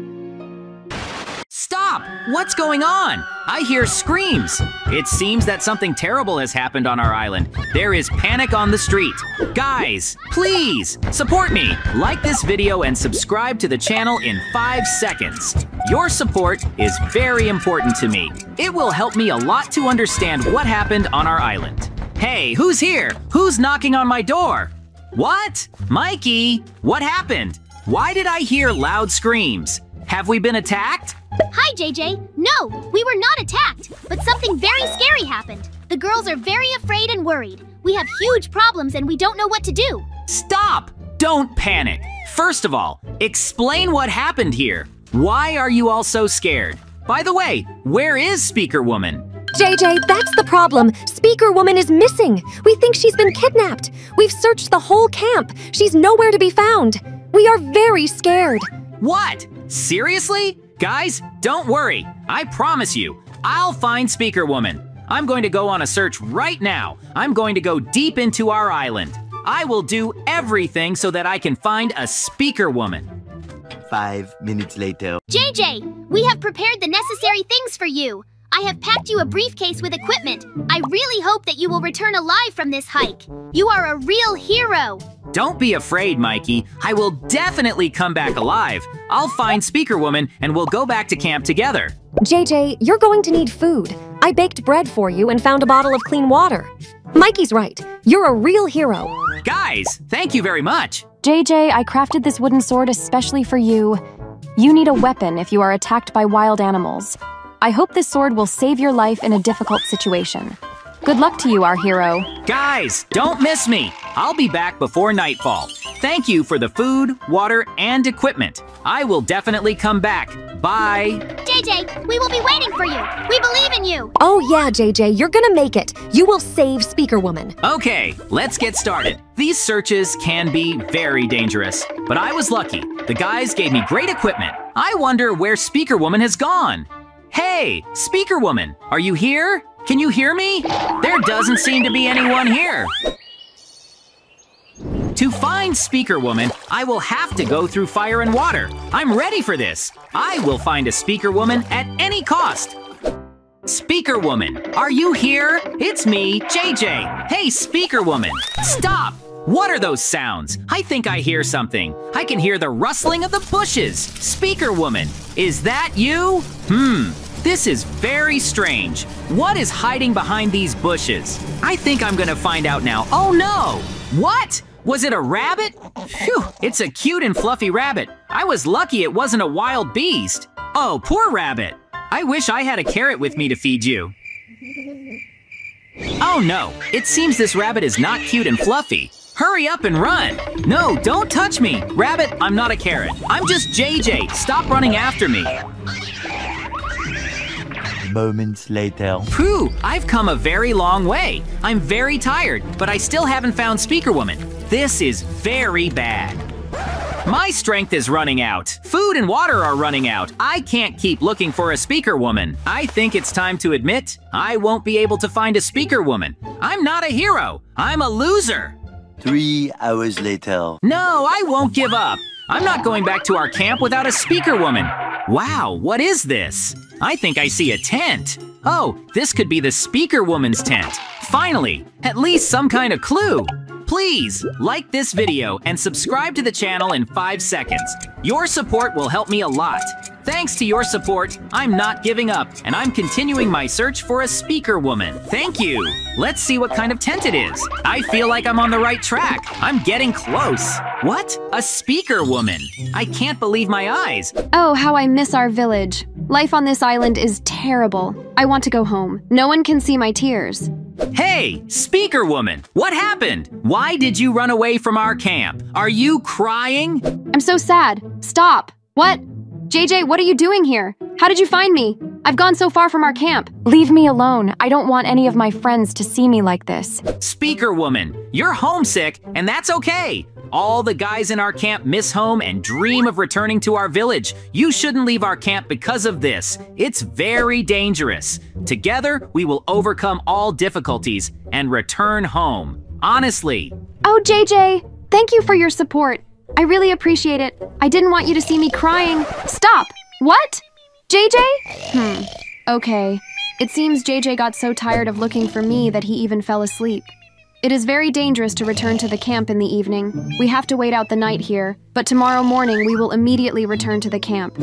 Stop! What's going on? I hear screams. It seems that something terrible has happened on our island. There is panic on the street. Guys, please support me. Like this video and subscribe to the channel in five seconds. Your support is very important to me. It will help me a lot to understand what happened on our island. Hey, who's here? Who's knocking on my door? What? Mikey, what happened? Why did I hear loud screams? Have we been attacked? Hi, JJ. No, we were not attacked, but something very scary happened. The girls are very afraid and worried. We have huge problems and we don't know what to do. Stop! Don't panic. First of all, explain what happened here. Why are you all so scared? By the way, where is Speaker Woman? JJ, that's the problem. Speaker woman is missing. We think she's been kidnapped. We've searched the whole camp. She's nowhere to be found. We are very scared. What? Seriously? Guys, don't worry. I promise you, I'll find Speaker Woman. I'm going to go on a search right now. I'm going to go deep into our island. I will do everything so that I can find a Speaker Woman. Five minutes later. JJ, we have prepared the necessary things for you. I have packed you a briefcase with equipment. I really hope that you will return alive from this hike. You are a real hero. Don't be afraid, Mikey. I will definitely come back alive. I'll find Speaker Woman and we'll go back to camp together. JJ, you're going to need food. I baked bread for you and found a bottle of clean water. Mikey's right. You're a real hero. Guys, thank you very much. JJ, I crafted this wooden sword especially for you. You need a weapon if you are attacked by wild animals. I hope this sword will save your life in a difficult situation. Good luck to you, our hero. Guys, don't miss me. I'll be back before nightfall. Thank you for the food, water, and equipment. I will definitely come back. Bye. JJ, we will be waiting for you. We believe in you. Oh yeah, JJ, you're gonna make it. You will save Speaker Woman. Okay, let's get started. These searches can be very dangerous, but I was lucky. The guys gave me great equipment. I wonder where Speaker Woman has gone. Hey, Speaker Woman, are you here? Can you hear me? There doesn't seem to be anyone here. To find Speaker Woman, I will have to go through fire and water. I'm ready for this. I will find a Speaker Woman at any cost. Speaker Woman, are you here? It's me, JJ. Hey, Speaker Woman, stop! What are those sounds? I think I hear something. I can hear the rustling of the bushes. Speaker Woman, is that you? Hmm, this is very strange. What is hiding behind these bushes? I think I'm gonna find out now. Oh no! What? Was it a rabbit? Phew, it's a cute and fluffy rabbit. I was lucky it wasn't a wild beast. Oh, poor rabbit. I wish I had a carrot with me to feed you. Oh no, it seems this rabbit is not cute and fluffy. Hurry up and run. No, don't touch me. Rabbit, I'm not a carrot. I'm just JJ. Stop running after me. Moments later. Phew, I've come a very long way. I'm very tired, but I still haven't found Speaker Woman. This is very bad. My strength is running out. Food and water are running out. I can't keep looking for a speaker woman. I think it's time to admit I won't be able to find a speaker woman. I'm not a hero. I'm a loser. Three hours later. No, I won't give up. I'm not going back to our camp without a speaker woman. Wow, what is this? I think I see a tent. Oh, this could be the speaker woman's tent. Finally, at least some kind of clue. Please like this video and subscribe to the channel in five seconds. Your support will help me a lot. Thanks to your support, I'm not giving up and I'm continuing my search for a speaker woman. Thank you. Let's see what kind of tent it is. I feel like I'm on the right track. I'm getting close. What? A speaker woman. I can't believe my eyes. Oh, how I miss our village. Life on this island is terrible. I want to go home. No one can see my tears. Hey, speaker woman, what happened? Why did you run away from our camp? Are you crying? I'm so sad. Stop. What? JJ, what are you doing here? How did you find me? I've gone so far from our camp. Leave me alone. I don't want any of my friends to see me like this. Speaker woman, you're homesick, and that's okay. All the guys in our camp miss home and dream of returning to our village. You shouldn't leave our camp because of this. It's very dangerous. Together, we will overcome all difficulties and return home. Honestly. Oh, JJ, thank you for your support. I really appreciate it. I didn't want you to see me crying. Stop! What? JJ? Hmm. Okay. It seems JJ got so tired of looking for me that he even fell asleep. It is very dangerous to return to the camp in the evening. We have to wait out the night here, but tomorrow morning we will immediately return to the camp.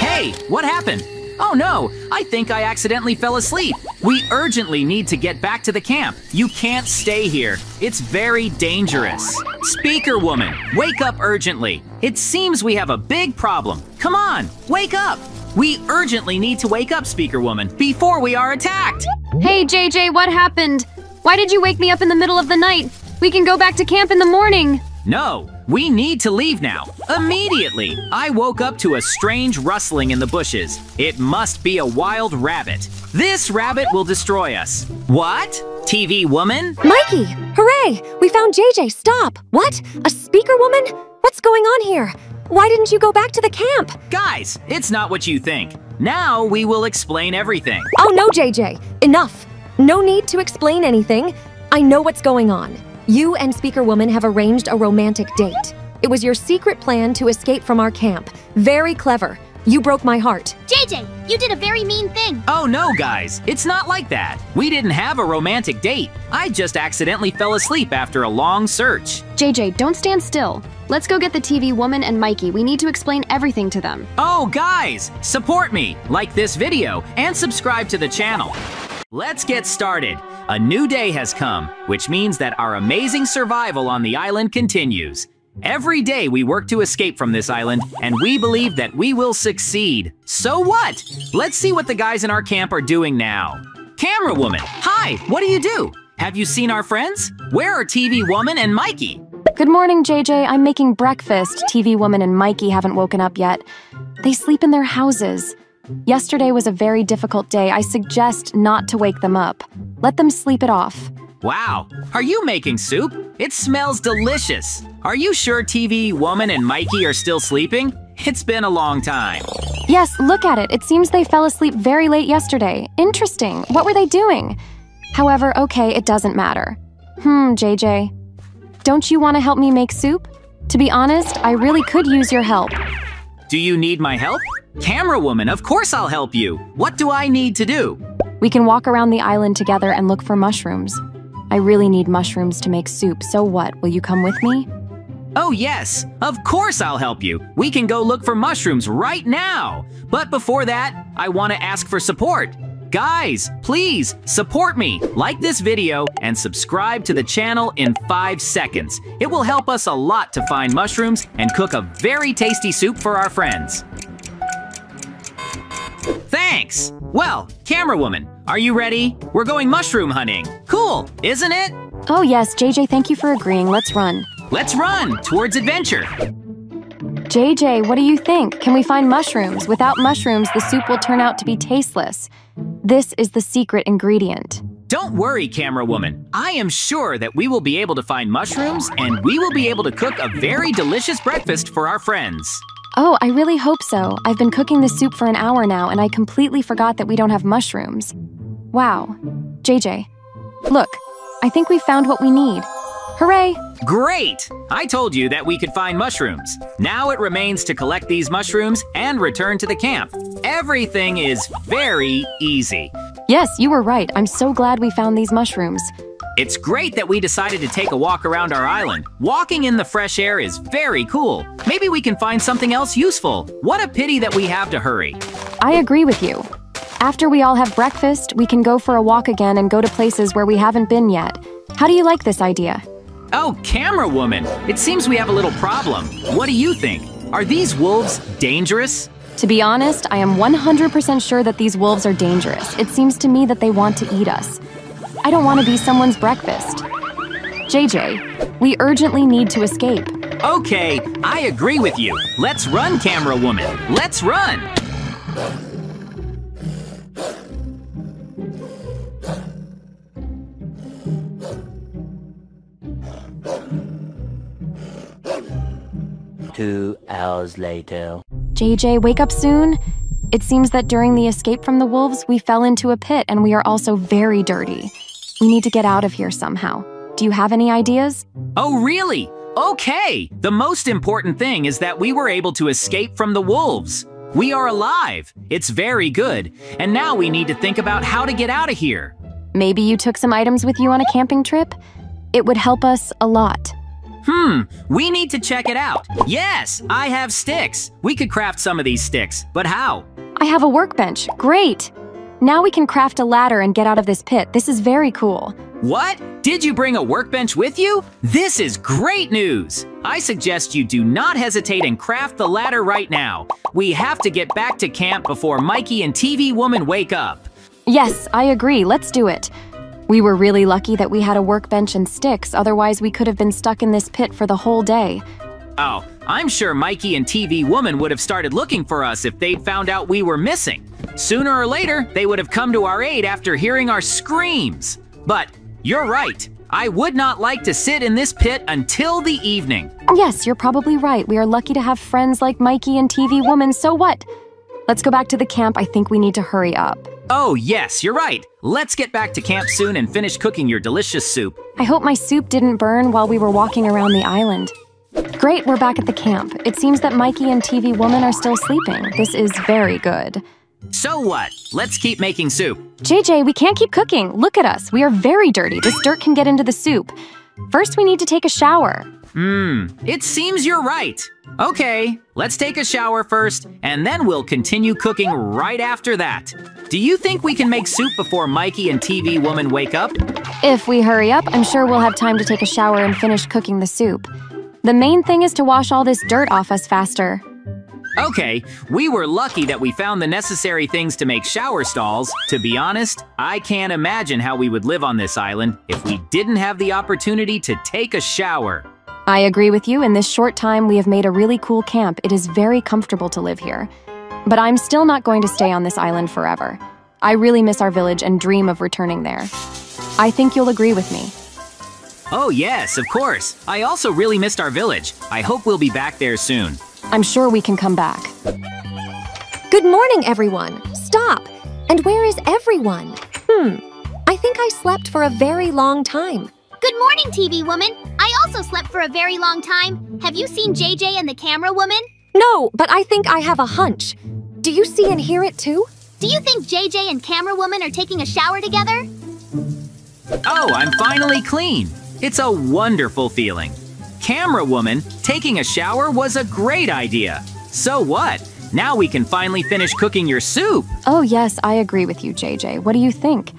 Hey, what happened? Oh no, I think I accidentally fell asleep. We urgently need to get back to the camp. You can't stay here. It's very dangerous. Speaker woman, wake up urgently. It seems we have a big problem. Come on, wake up. We urgently need to wake up, Speaker Woman, before we are attacked. Hey, JJ, what happened? Why did you wake me up in the middle of the night? We can go back to camp in the morning. No, we need to leave now. Immediately. I woke up to a strange rustling in the bushes. It must be a wild rabbit. This rabbit will destroy us. What? TV woman? Mikey! Hooray! We found JJ. Stop! What? A speaker woman? What's going on here? Why didn't you go back to the camp? Guys, it's not what you think. Now we will explain everything. Oh no, JJ. Enough. No need to explain anything. I know what's going on. You and Speaker Woman have arranged a romantic date. It was your secret plan to escape from our camp. Very clever. You broke my heart. JJ, you did a very mean thing. Oh no, guys, it's not like that. We didn't have a romantic date. I just accidentally fell asleep after a long search. JJ, don't stand still. Let's go get the TV woman and Mikey. We need to explain everything to them. Oh, guys, support me, like this video, and subscribe to the channel. Let's get started. A new day has come, which means that our amazing survival on the island continues. Every day we work to escape from this island, and we believe that we will succeed. So what? Let's see what the guys in our camp are doing now. Camera woman, hi, what do you do? Have you seen our friends? Where are TV woman and Mikey? Good morning, JJ. I'm making breakfast. TV Woman and Mikey haven't woken up yet. They sleep in their houses. Yesterday was a very difficult day. I suggest not to wake them up. Let them sleep it off. Wow, are you making soup? It smells delicious. Are you sure TV woman and Mikey are still sleeping? It's been a long time. Yes, look at it. It seems they fell asleep very late yesterday. Interesting. What were they doing? However, okay, it doesn't matter. Hmm, JJ. Don't you want to help me make soup? To be honest, I really could use your help. Do you need my help? Camera woman, of course I'll help you. What do I need to do? We can walk around the island together and look for mushrooms. I really need mushrooms to make soup, so what? Will you come with me? Oh, yes, of course I'll help you. We can go look for mushrooms right now. But before that, I want to ask for support. Guys, please support me. Like this video and subscribe to the channel in five seconds. It will help us a lot to find mushrooms and cook a very tasty soup for our friends. Thanks. Well, camera woman, are you ready? We're going mushroom hunting. Cool, isn't it? Oh, yes, JJ, thank you for agreeing. Let's run. Let's run towards adventure. JJ, what do you think? Can we find mushrooms? Without mushrooms, the soup will turn out to be tasteless. This is the secret ingredient. Don't worry, camera woman. I am sure that we will be able to find mushrooms and we will be able to cook a very delicious breakfast for our friends. Oh, I really hope so. I've been cooking the soup for an hour now and I completely forgot that we don't have mushrooms. Wow. JJ, look, I think we found what we need. Hooray! Great! I told you that we could find mushrooms. Now it remains to collect these mushrooms and return to the camp. Everything is very easy. Yes, you were right. I'm so glad we found these mushrooms. It's great that we decided to take a walk around our island. Walking in the fresh air is very cool. Maybe we can find something else useful. What a pity that we have to hurry. I agree with you. After we all have breakfast, we can go for a walk again and go to places where we haven't been yet. How do you like this idea? Oh, camera woman! It seems we have a little problem. What do you think? Are these wolves dangerous? To be honest, I am 100% sure that these wolves are dangerous. It seems to me that they want to eat us. I don't want to be someone's breakfast. JJ, we urgently need to escape. Okay, I agree with you. Let's run, camera woman. Let's run! Two hours later. JJ, wake up soon. It seems that during the escape from the wolves, we fell into a pit and we are also very dirty. We need to get out of here somehow. Do you have any ideas? Oh, really? Okay! The most important thing is that we were able to escape from the wolves. We are alive. It's very good. And now we need to think about how to get out of here. Maybe you took some items with you on a camping trip? It would help us a lot. Hmm, we need to check it out. Yes, I have sticks. We could craft some of these sticks, but how? I have a workbench. Great! Now we can craft a ladder and get out of this pit. This is very cool. What? Did you bring a workbench with you? This is great news! I suggest you do not hesitate and craft the ladder right now. We have to get back to camp before Mikey and TV Woman wake up. Yes, I agree. Let's do it. We were really lucky that we had a workbench and sticks, otherwise, we could have been stuck in this pit for the whole day. Oh, I'm sure Mikey and TV Woman would have started looking for us if they'd found out we were missing. Sooner or later, they would have come to our aid after hearing our screams. But you're right. I would not like to sit in this pit until the evening. Yes, you're probably right. We are lucky to have friends like Mikey and TV Woman, so what? Let's go back to the camp. I think we need to hurry up. Oh, yes, you're right. Let's get back to camp soon and finish cooking your delicious soup. I hope my soup didn't burn while we were walking around the island. Great, we're back at the camp. It seems that Mikey and TV Woman are still sleeping. This is very good. So what? Let's keep making soup. JJ, we can't keep cooking. Look at us. We are very dirty. This dirt can get into the soup. First, we need to take a shower. Hmm, it seems you're right. Okay, let's take a shower first, and then we'll continue cooking right after that. Do you think we can make soup before Mikey and TV Woman wake up? If we hurry up, I'm sure we'll have time to take a shower and finish cooking the soup. The main thing is to wash all this dirt off us faster. Okay, we were lucky that we found the necessary things to make shower stalls. To be honest, I can't imagine how we would live on this island if we didn't have the opportunity to take a shower. I agree with you. In this short time, we have made a really cool camp. It is very comfortable to live here. But I'm still not going to stay on this island forever. I really miss our village and dream of returning there. I think you'll agree with me. Oh yes, of course. I also really missed our village. I hope we'll be back there soon. I'm sure we can come back. Good morning, everyone. Stop. And where is everyone? Hmm. I think I slept for a very long time. Good morning, TV woman. I also slept for a very long time. Have you seen JJ and the camera woman? No, but I think I have a hunch. Do you see and hear it too? Do you think JJ and camera woman are taking a shower together? Oh, I'm finally clean. It's a wonderful feeling. Camera woman, taking a shower was a great idea. So what? Now we can finally finish cooking your soup. Oh, yes, I agree with you, JJ. What do you think?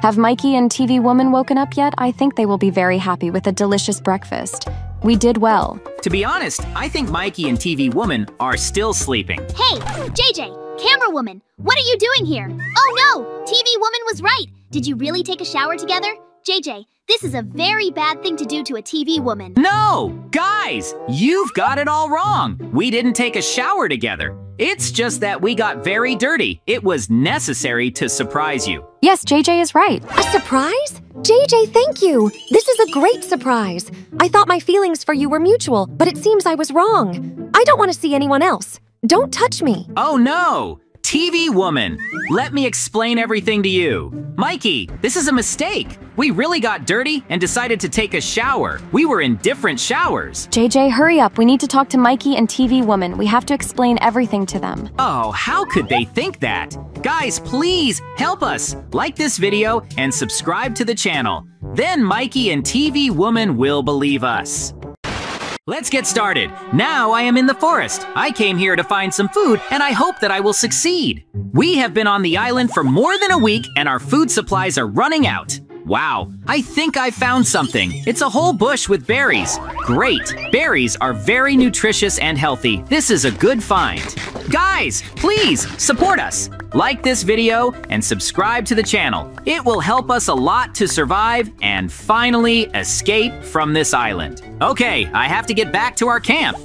Have Mikey and TV Woman woken up yet? I think they will be very happy with a delicious breakfast. We did well. To be honest, I think Mikey and TV Woman are still sleeping. Hey, JJ, camera woman, what are you doing here? Oh no, TV woman was right. Did you really take a shower together? JJ, this is a very bad thing to do to a TV woman. No! Guys, you've got it all wrong. We didn't take a shower together. It's just that we got very dirty. It was necessary to surprise you. Yes, JJ is right. A surprise? JJ, thank you. This is a great surprise. I thought my feelings for you were mutual, but it seems I was wrong. I don't want to see anyone else. Don't touch me. Oh no! TV woman, let me explain everything to you. Mikey, this is a mistake. We really got dirty and decided to take a shower. We were in different showers. JJ, hurry up. We need to talk to Mikey and TV Woman. We have to explain everything to them. Oh, how could they think that? Guys, please help us. Like this video and subscribe to the channel. Then Mikey and TV Woman will believe us. Let's get started. Now I am in the forest. I came here to find some food and I hope that I will succeed. We have been on the island for more than a week and our food supplies are running out. Wow, I think I found something. It's a whole bush with berries. Great, berries are very nutritious and healthy. This is a good find. Guys, please support us. Like this video and subscribe to the channel. It will help us a lot to survive and finally escape from this island. Okay, I have to get back to our camp.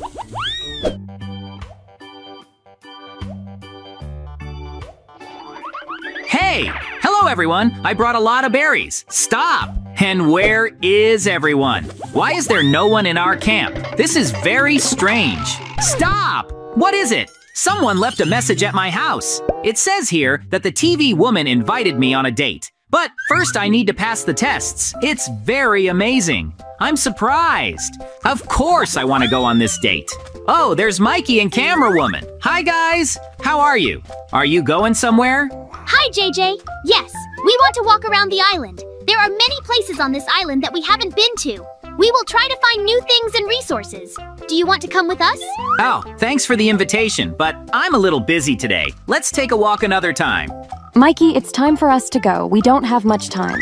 Hey! Hello, everyone! I brought a lot of berries. Stop! And where is everyone? Why is there no one in our camp? This is very strange. Stop! What is it? Someone left a message at my house. It says here that the TV woman invited me on a date. But first I need to pass the tests. It's very amazing. I'm surprised. Of course I want to go on this date. Oh, there's Mikey and Camera Woman. Hi, guys. How are you? Are you going somewhere? Hi, JJ. Yes, we want to walk around the island. There are many places on this island that we haven't been to. We will try to find new things and resources. Do you want to come with us? Oh, thanks for the invitation, but I'm a little busy today. Let's take a walk another time. Mikey, it's time for us to go. We don't have much time.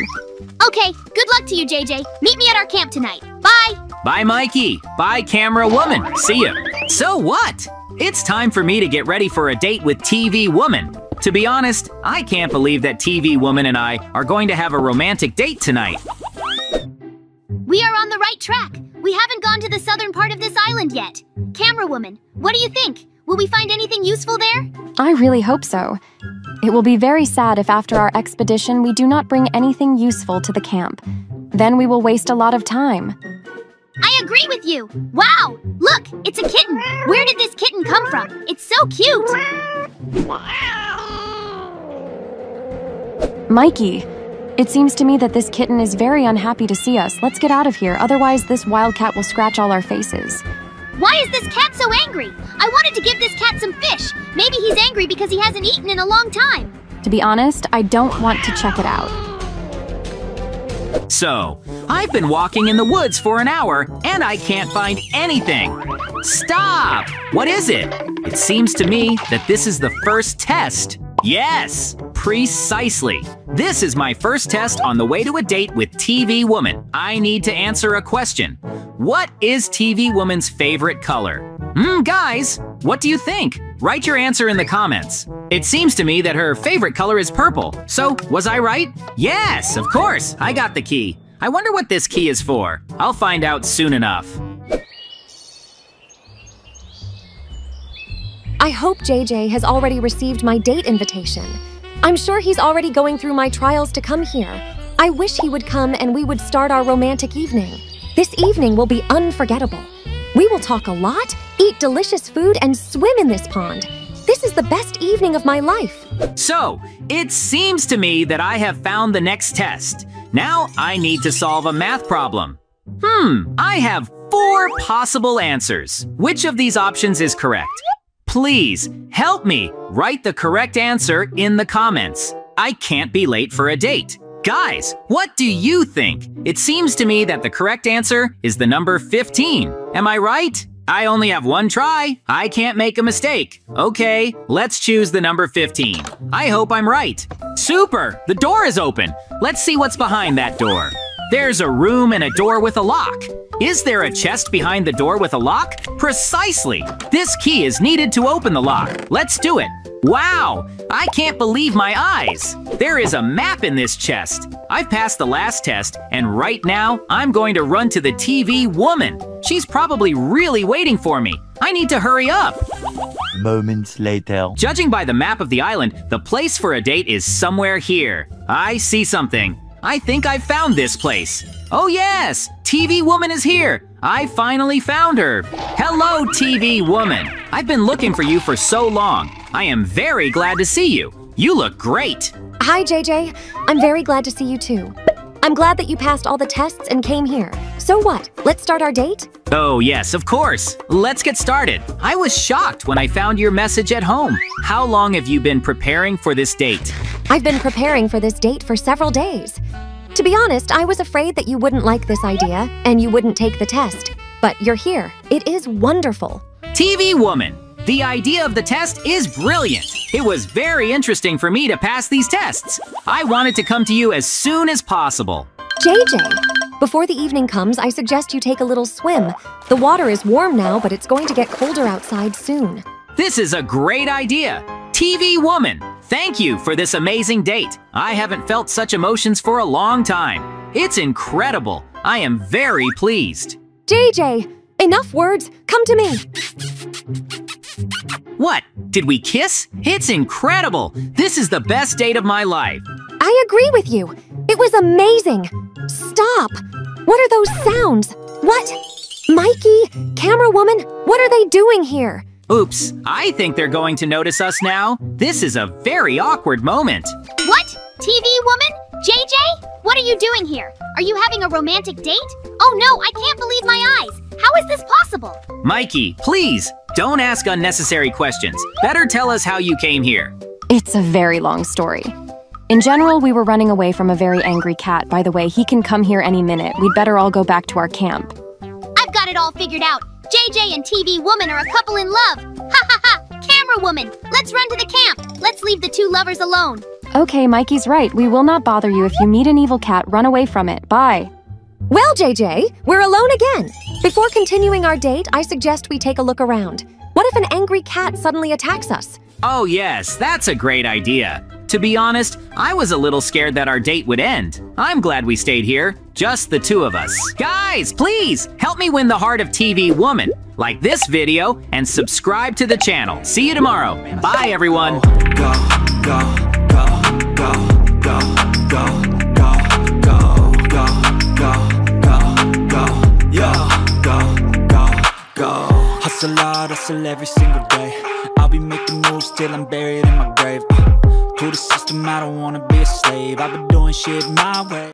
Okay, good luck to you, JJ. Meet me at our camp tonight. Bye! Bye, Mikey. Bye, camera woman. See ya. So what? It's time for me to get ready for a date with TV Woman. To be honest, I can't believe that TV Woman and I are going to have a romantic date tonight. We are on the right track. We haven't gone to the southern part of this island yet. Camera woman, what do you think? Will we find anything useful there? I really hope so. It will be very sad if after our expedition we do not bring anything useful to the camp. Then we will waste a lot of time. I agree with you. Wow, look, it's a kitten. Where did this kitten come from? It's so cute. Mikey, it seems to me that this kitten is very unhappy to see us. Let's get out of here, otherwise this wildcat will scratch all our faces. Why is this cat so angry? I wanted to give this cat some fish. Maybe he's angry because he hasn't eaten in a long time. To be honest, I don't want to check it out. So, I've been walking in the woods for an hour and I can't find anything. Stop! What is it? It seems to me that this is the first test. Yes, precisely. This is my first test on the way to a date with TV Woman. I need to answer a question. What is TV Woman's favorite color? Hmm, guys, what do you think? Write your answer in the comments. It seems to me that her favorite color is purple. So, was I right? Yes, of course, I got the key. I wonder what this key is for. I'll find out soon enough. I hope JJ has already received my date invitation. I'm sure he's already going through my trials to come here. I wish he would come and we would start our romantic evening. This evening will be unforgettable. We will talk a lot, eat delicious food, and swim in this pond. This is the best evening of my life. So, it seems to me that I have found the next test. Now I need to solve a math problem. Hmm, I have four possible answers. Which of these options is correct? Please, help me write the correct answer in the comments. I can't be late for a date. Guys, what do you think? It seems to me that the correct answer is the number 15. Am I right? I only have one try. I can't make a mistake. Okay, let's choose the number 15. I hope I'm right. Super! The door is open. Let's see what's behind that door. There's a room and a door with a lock. Is there a chest behind the door with a lock? Precisely! This key is needed to open the lock. Let's do it. Wow! I can't believe my eyes! There is a map in this chest. I've passed the last test, and right now, I'm going to run to the TV woman. She's probably really waiting for me. I need to hurry up. Moments later. Judging by the map of the island, the place for a date is somewhere here. I see something. I think I've found this place. Oh yes, TV Woman is here. I finally found her. Hello, TV Woman. I've been looking for you for so long. I am very glad to see you. You look great. Hi, JJ. I'm very glad to see you too. I'm glad that you passed all the tests and came here. So what? Let's start our date? Oh, yes, of course. Let's get started. I was shocked when I found your message at home. How long have you been preparing for this date? I've been preparing for this date for several days. To be honest, I was afraid that you wouldn't like this idea and you wouldn't take the test. But you're here. It is wonderful. TV Woman, the idea of the test is brilliant. It was very interesting for me to pass these tests. I wanted to come to you as soon as possible. JJ, before the evening comes, I suggest you take a little swim. The water is warm now, but it's going to get colder outside soon. This is a great idea. TV Woman, thank you for this amazing date. I haven't felt such emotions for a long time. It's incredible. I am very pleased. JJ, enough words. Come to me. What? Did we kiss? It's incredible. This is the best date of my life. I agree with you. It was amazing. Stop. What are those sounds? What? Mikey? Camera woman? What are they doing here? Oops, I think they're going to notice us now. This is a very awkward moment. What? TV woman? JJ? What are you doing here? Are you having a romantic date? Oh no, I can't believe my eyes. How is this possible? Mikey, please, don't ask unnecessary questions. Better tell us how you came here. It's a very long story. In general, we were running away from a very angry cat. By the way, he can come here any minute. We'd better all go back to our camp. I've got it all figured out. JJ and TV woman are a couple in love. Ha ha ha! Camera woman, let's run to the camp. Let's leave the two lovers alone. Okay, Mikey's right. We will not bother you. If you meet an evil cat, run away from it. Bye. Well, JJ, we're alone again. Before continuing our date, I suggest we take a look around. What if an angry cat suddenly attacks us? Oh, yes, that's a great idea. To be honest, I was a little scared that our date would end. I'm glad we stayed here, just the two of us. Guys, please, help me win the heart of TV woman. Like this video and subscribe to the channel. See you tomorrow. Bye, everyone. Go, go, go, Hustle hustle every single day I'll be making moves till I'm buried in my grave to the system, I don't wanna be a slave. I've been doing shit my way.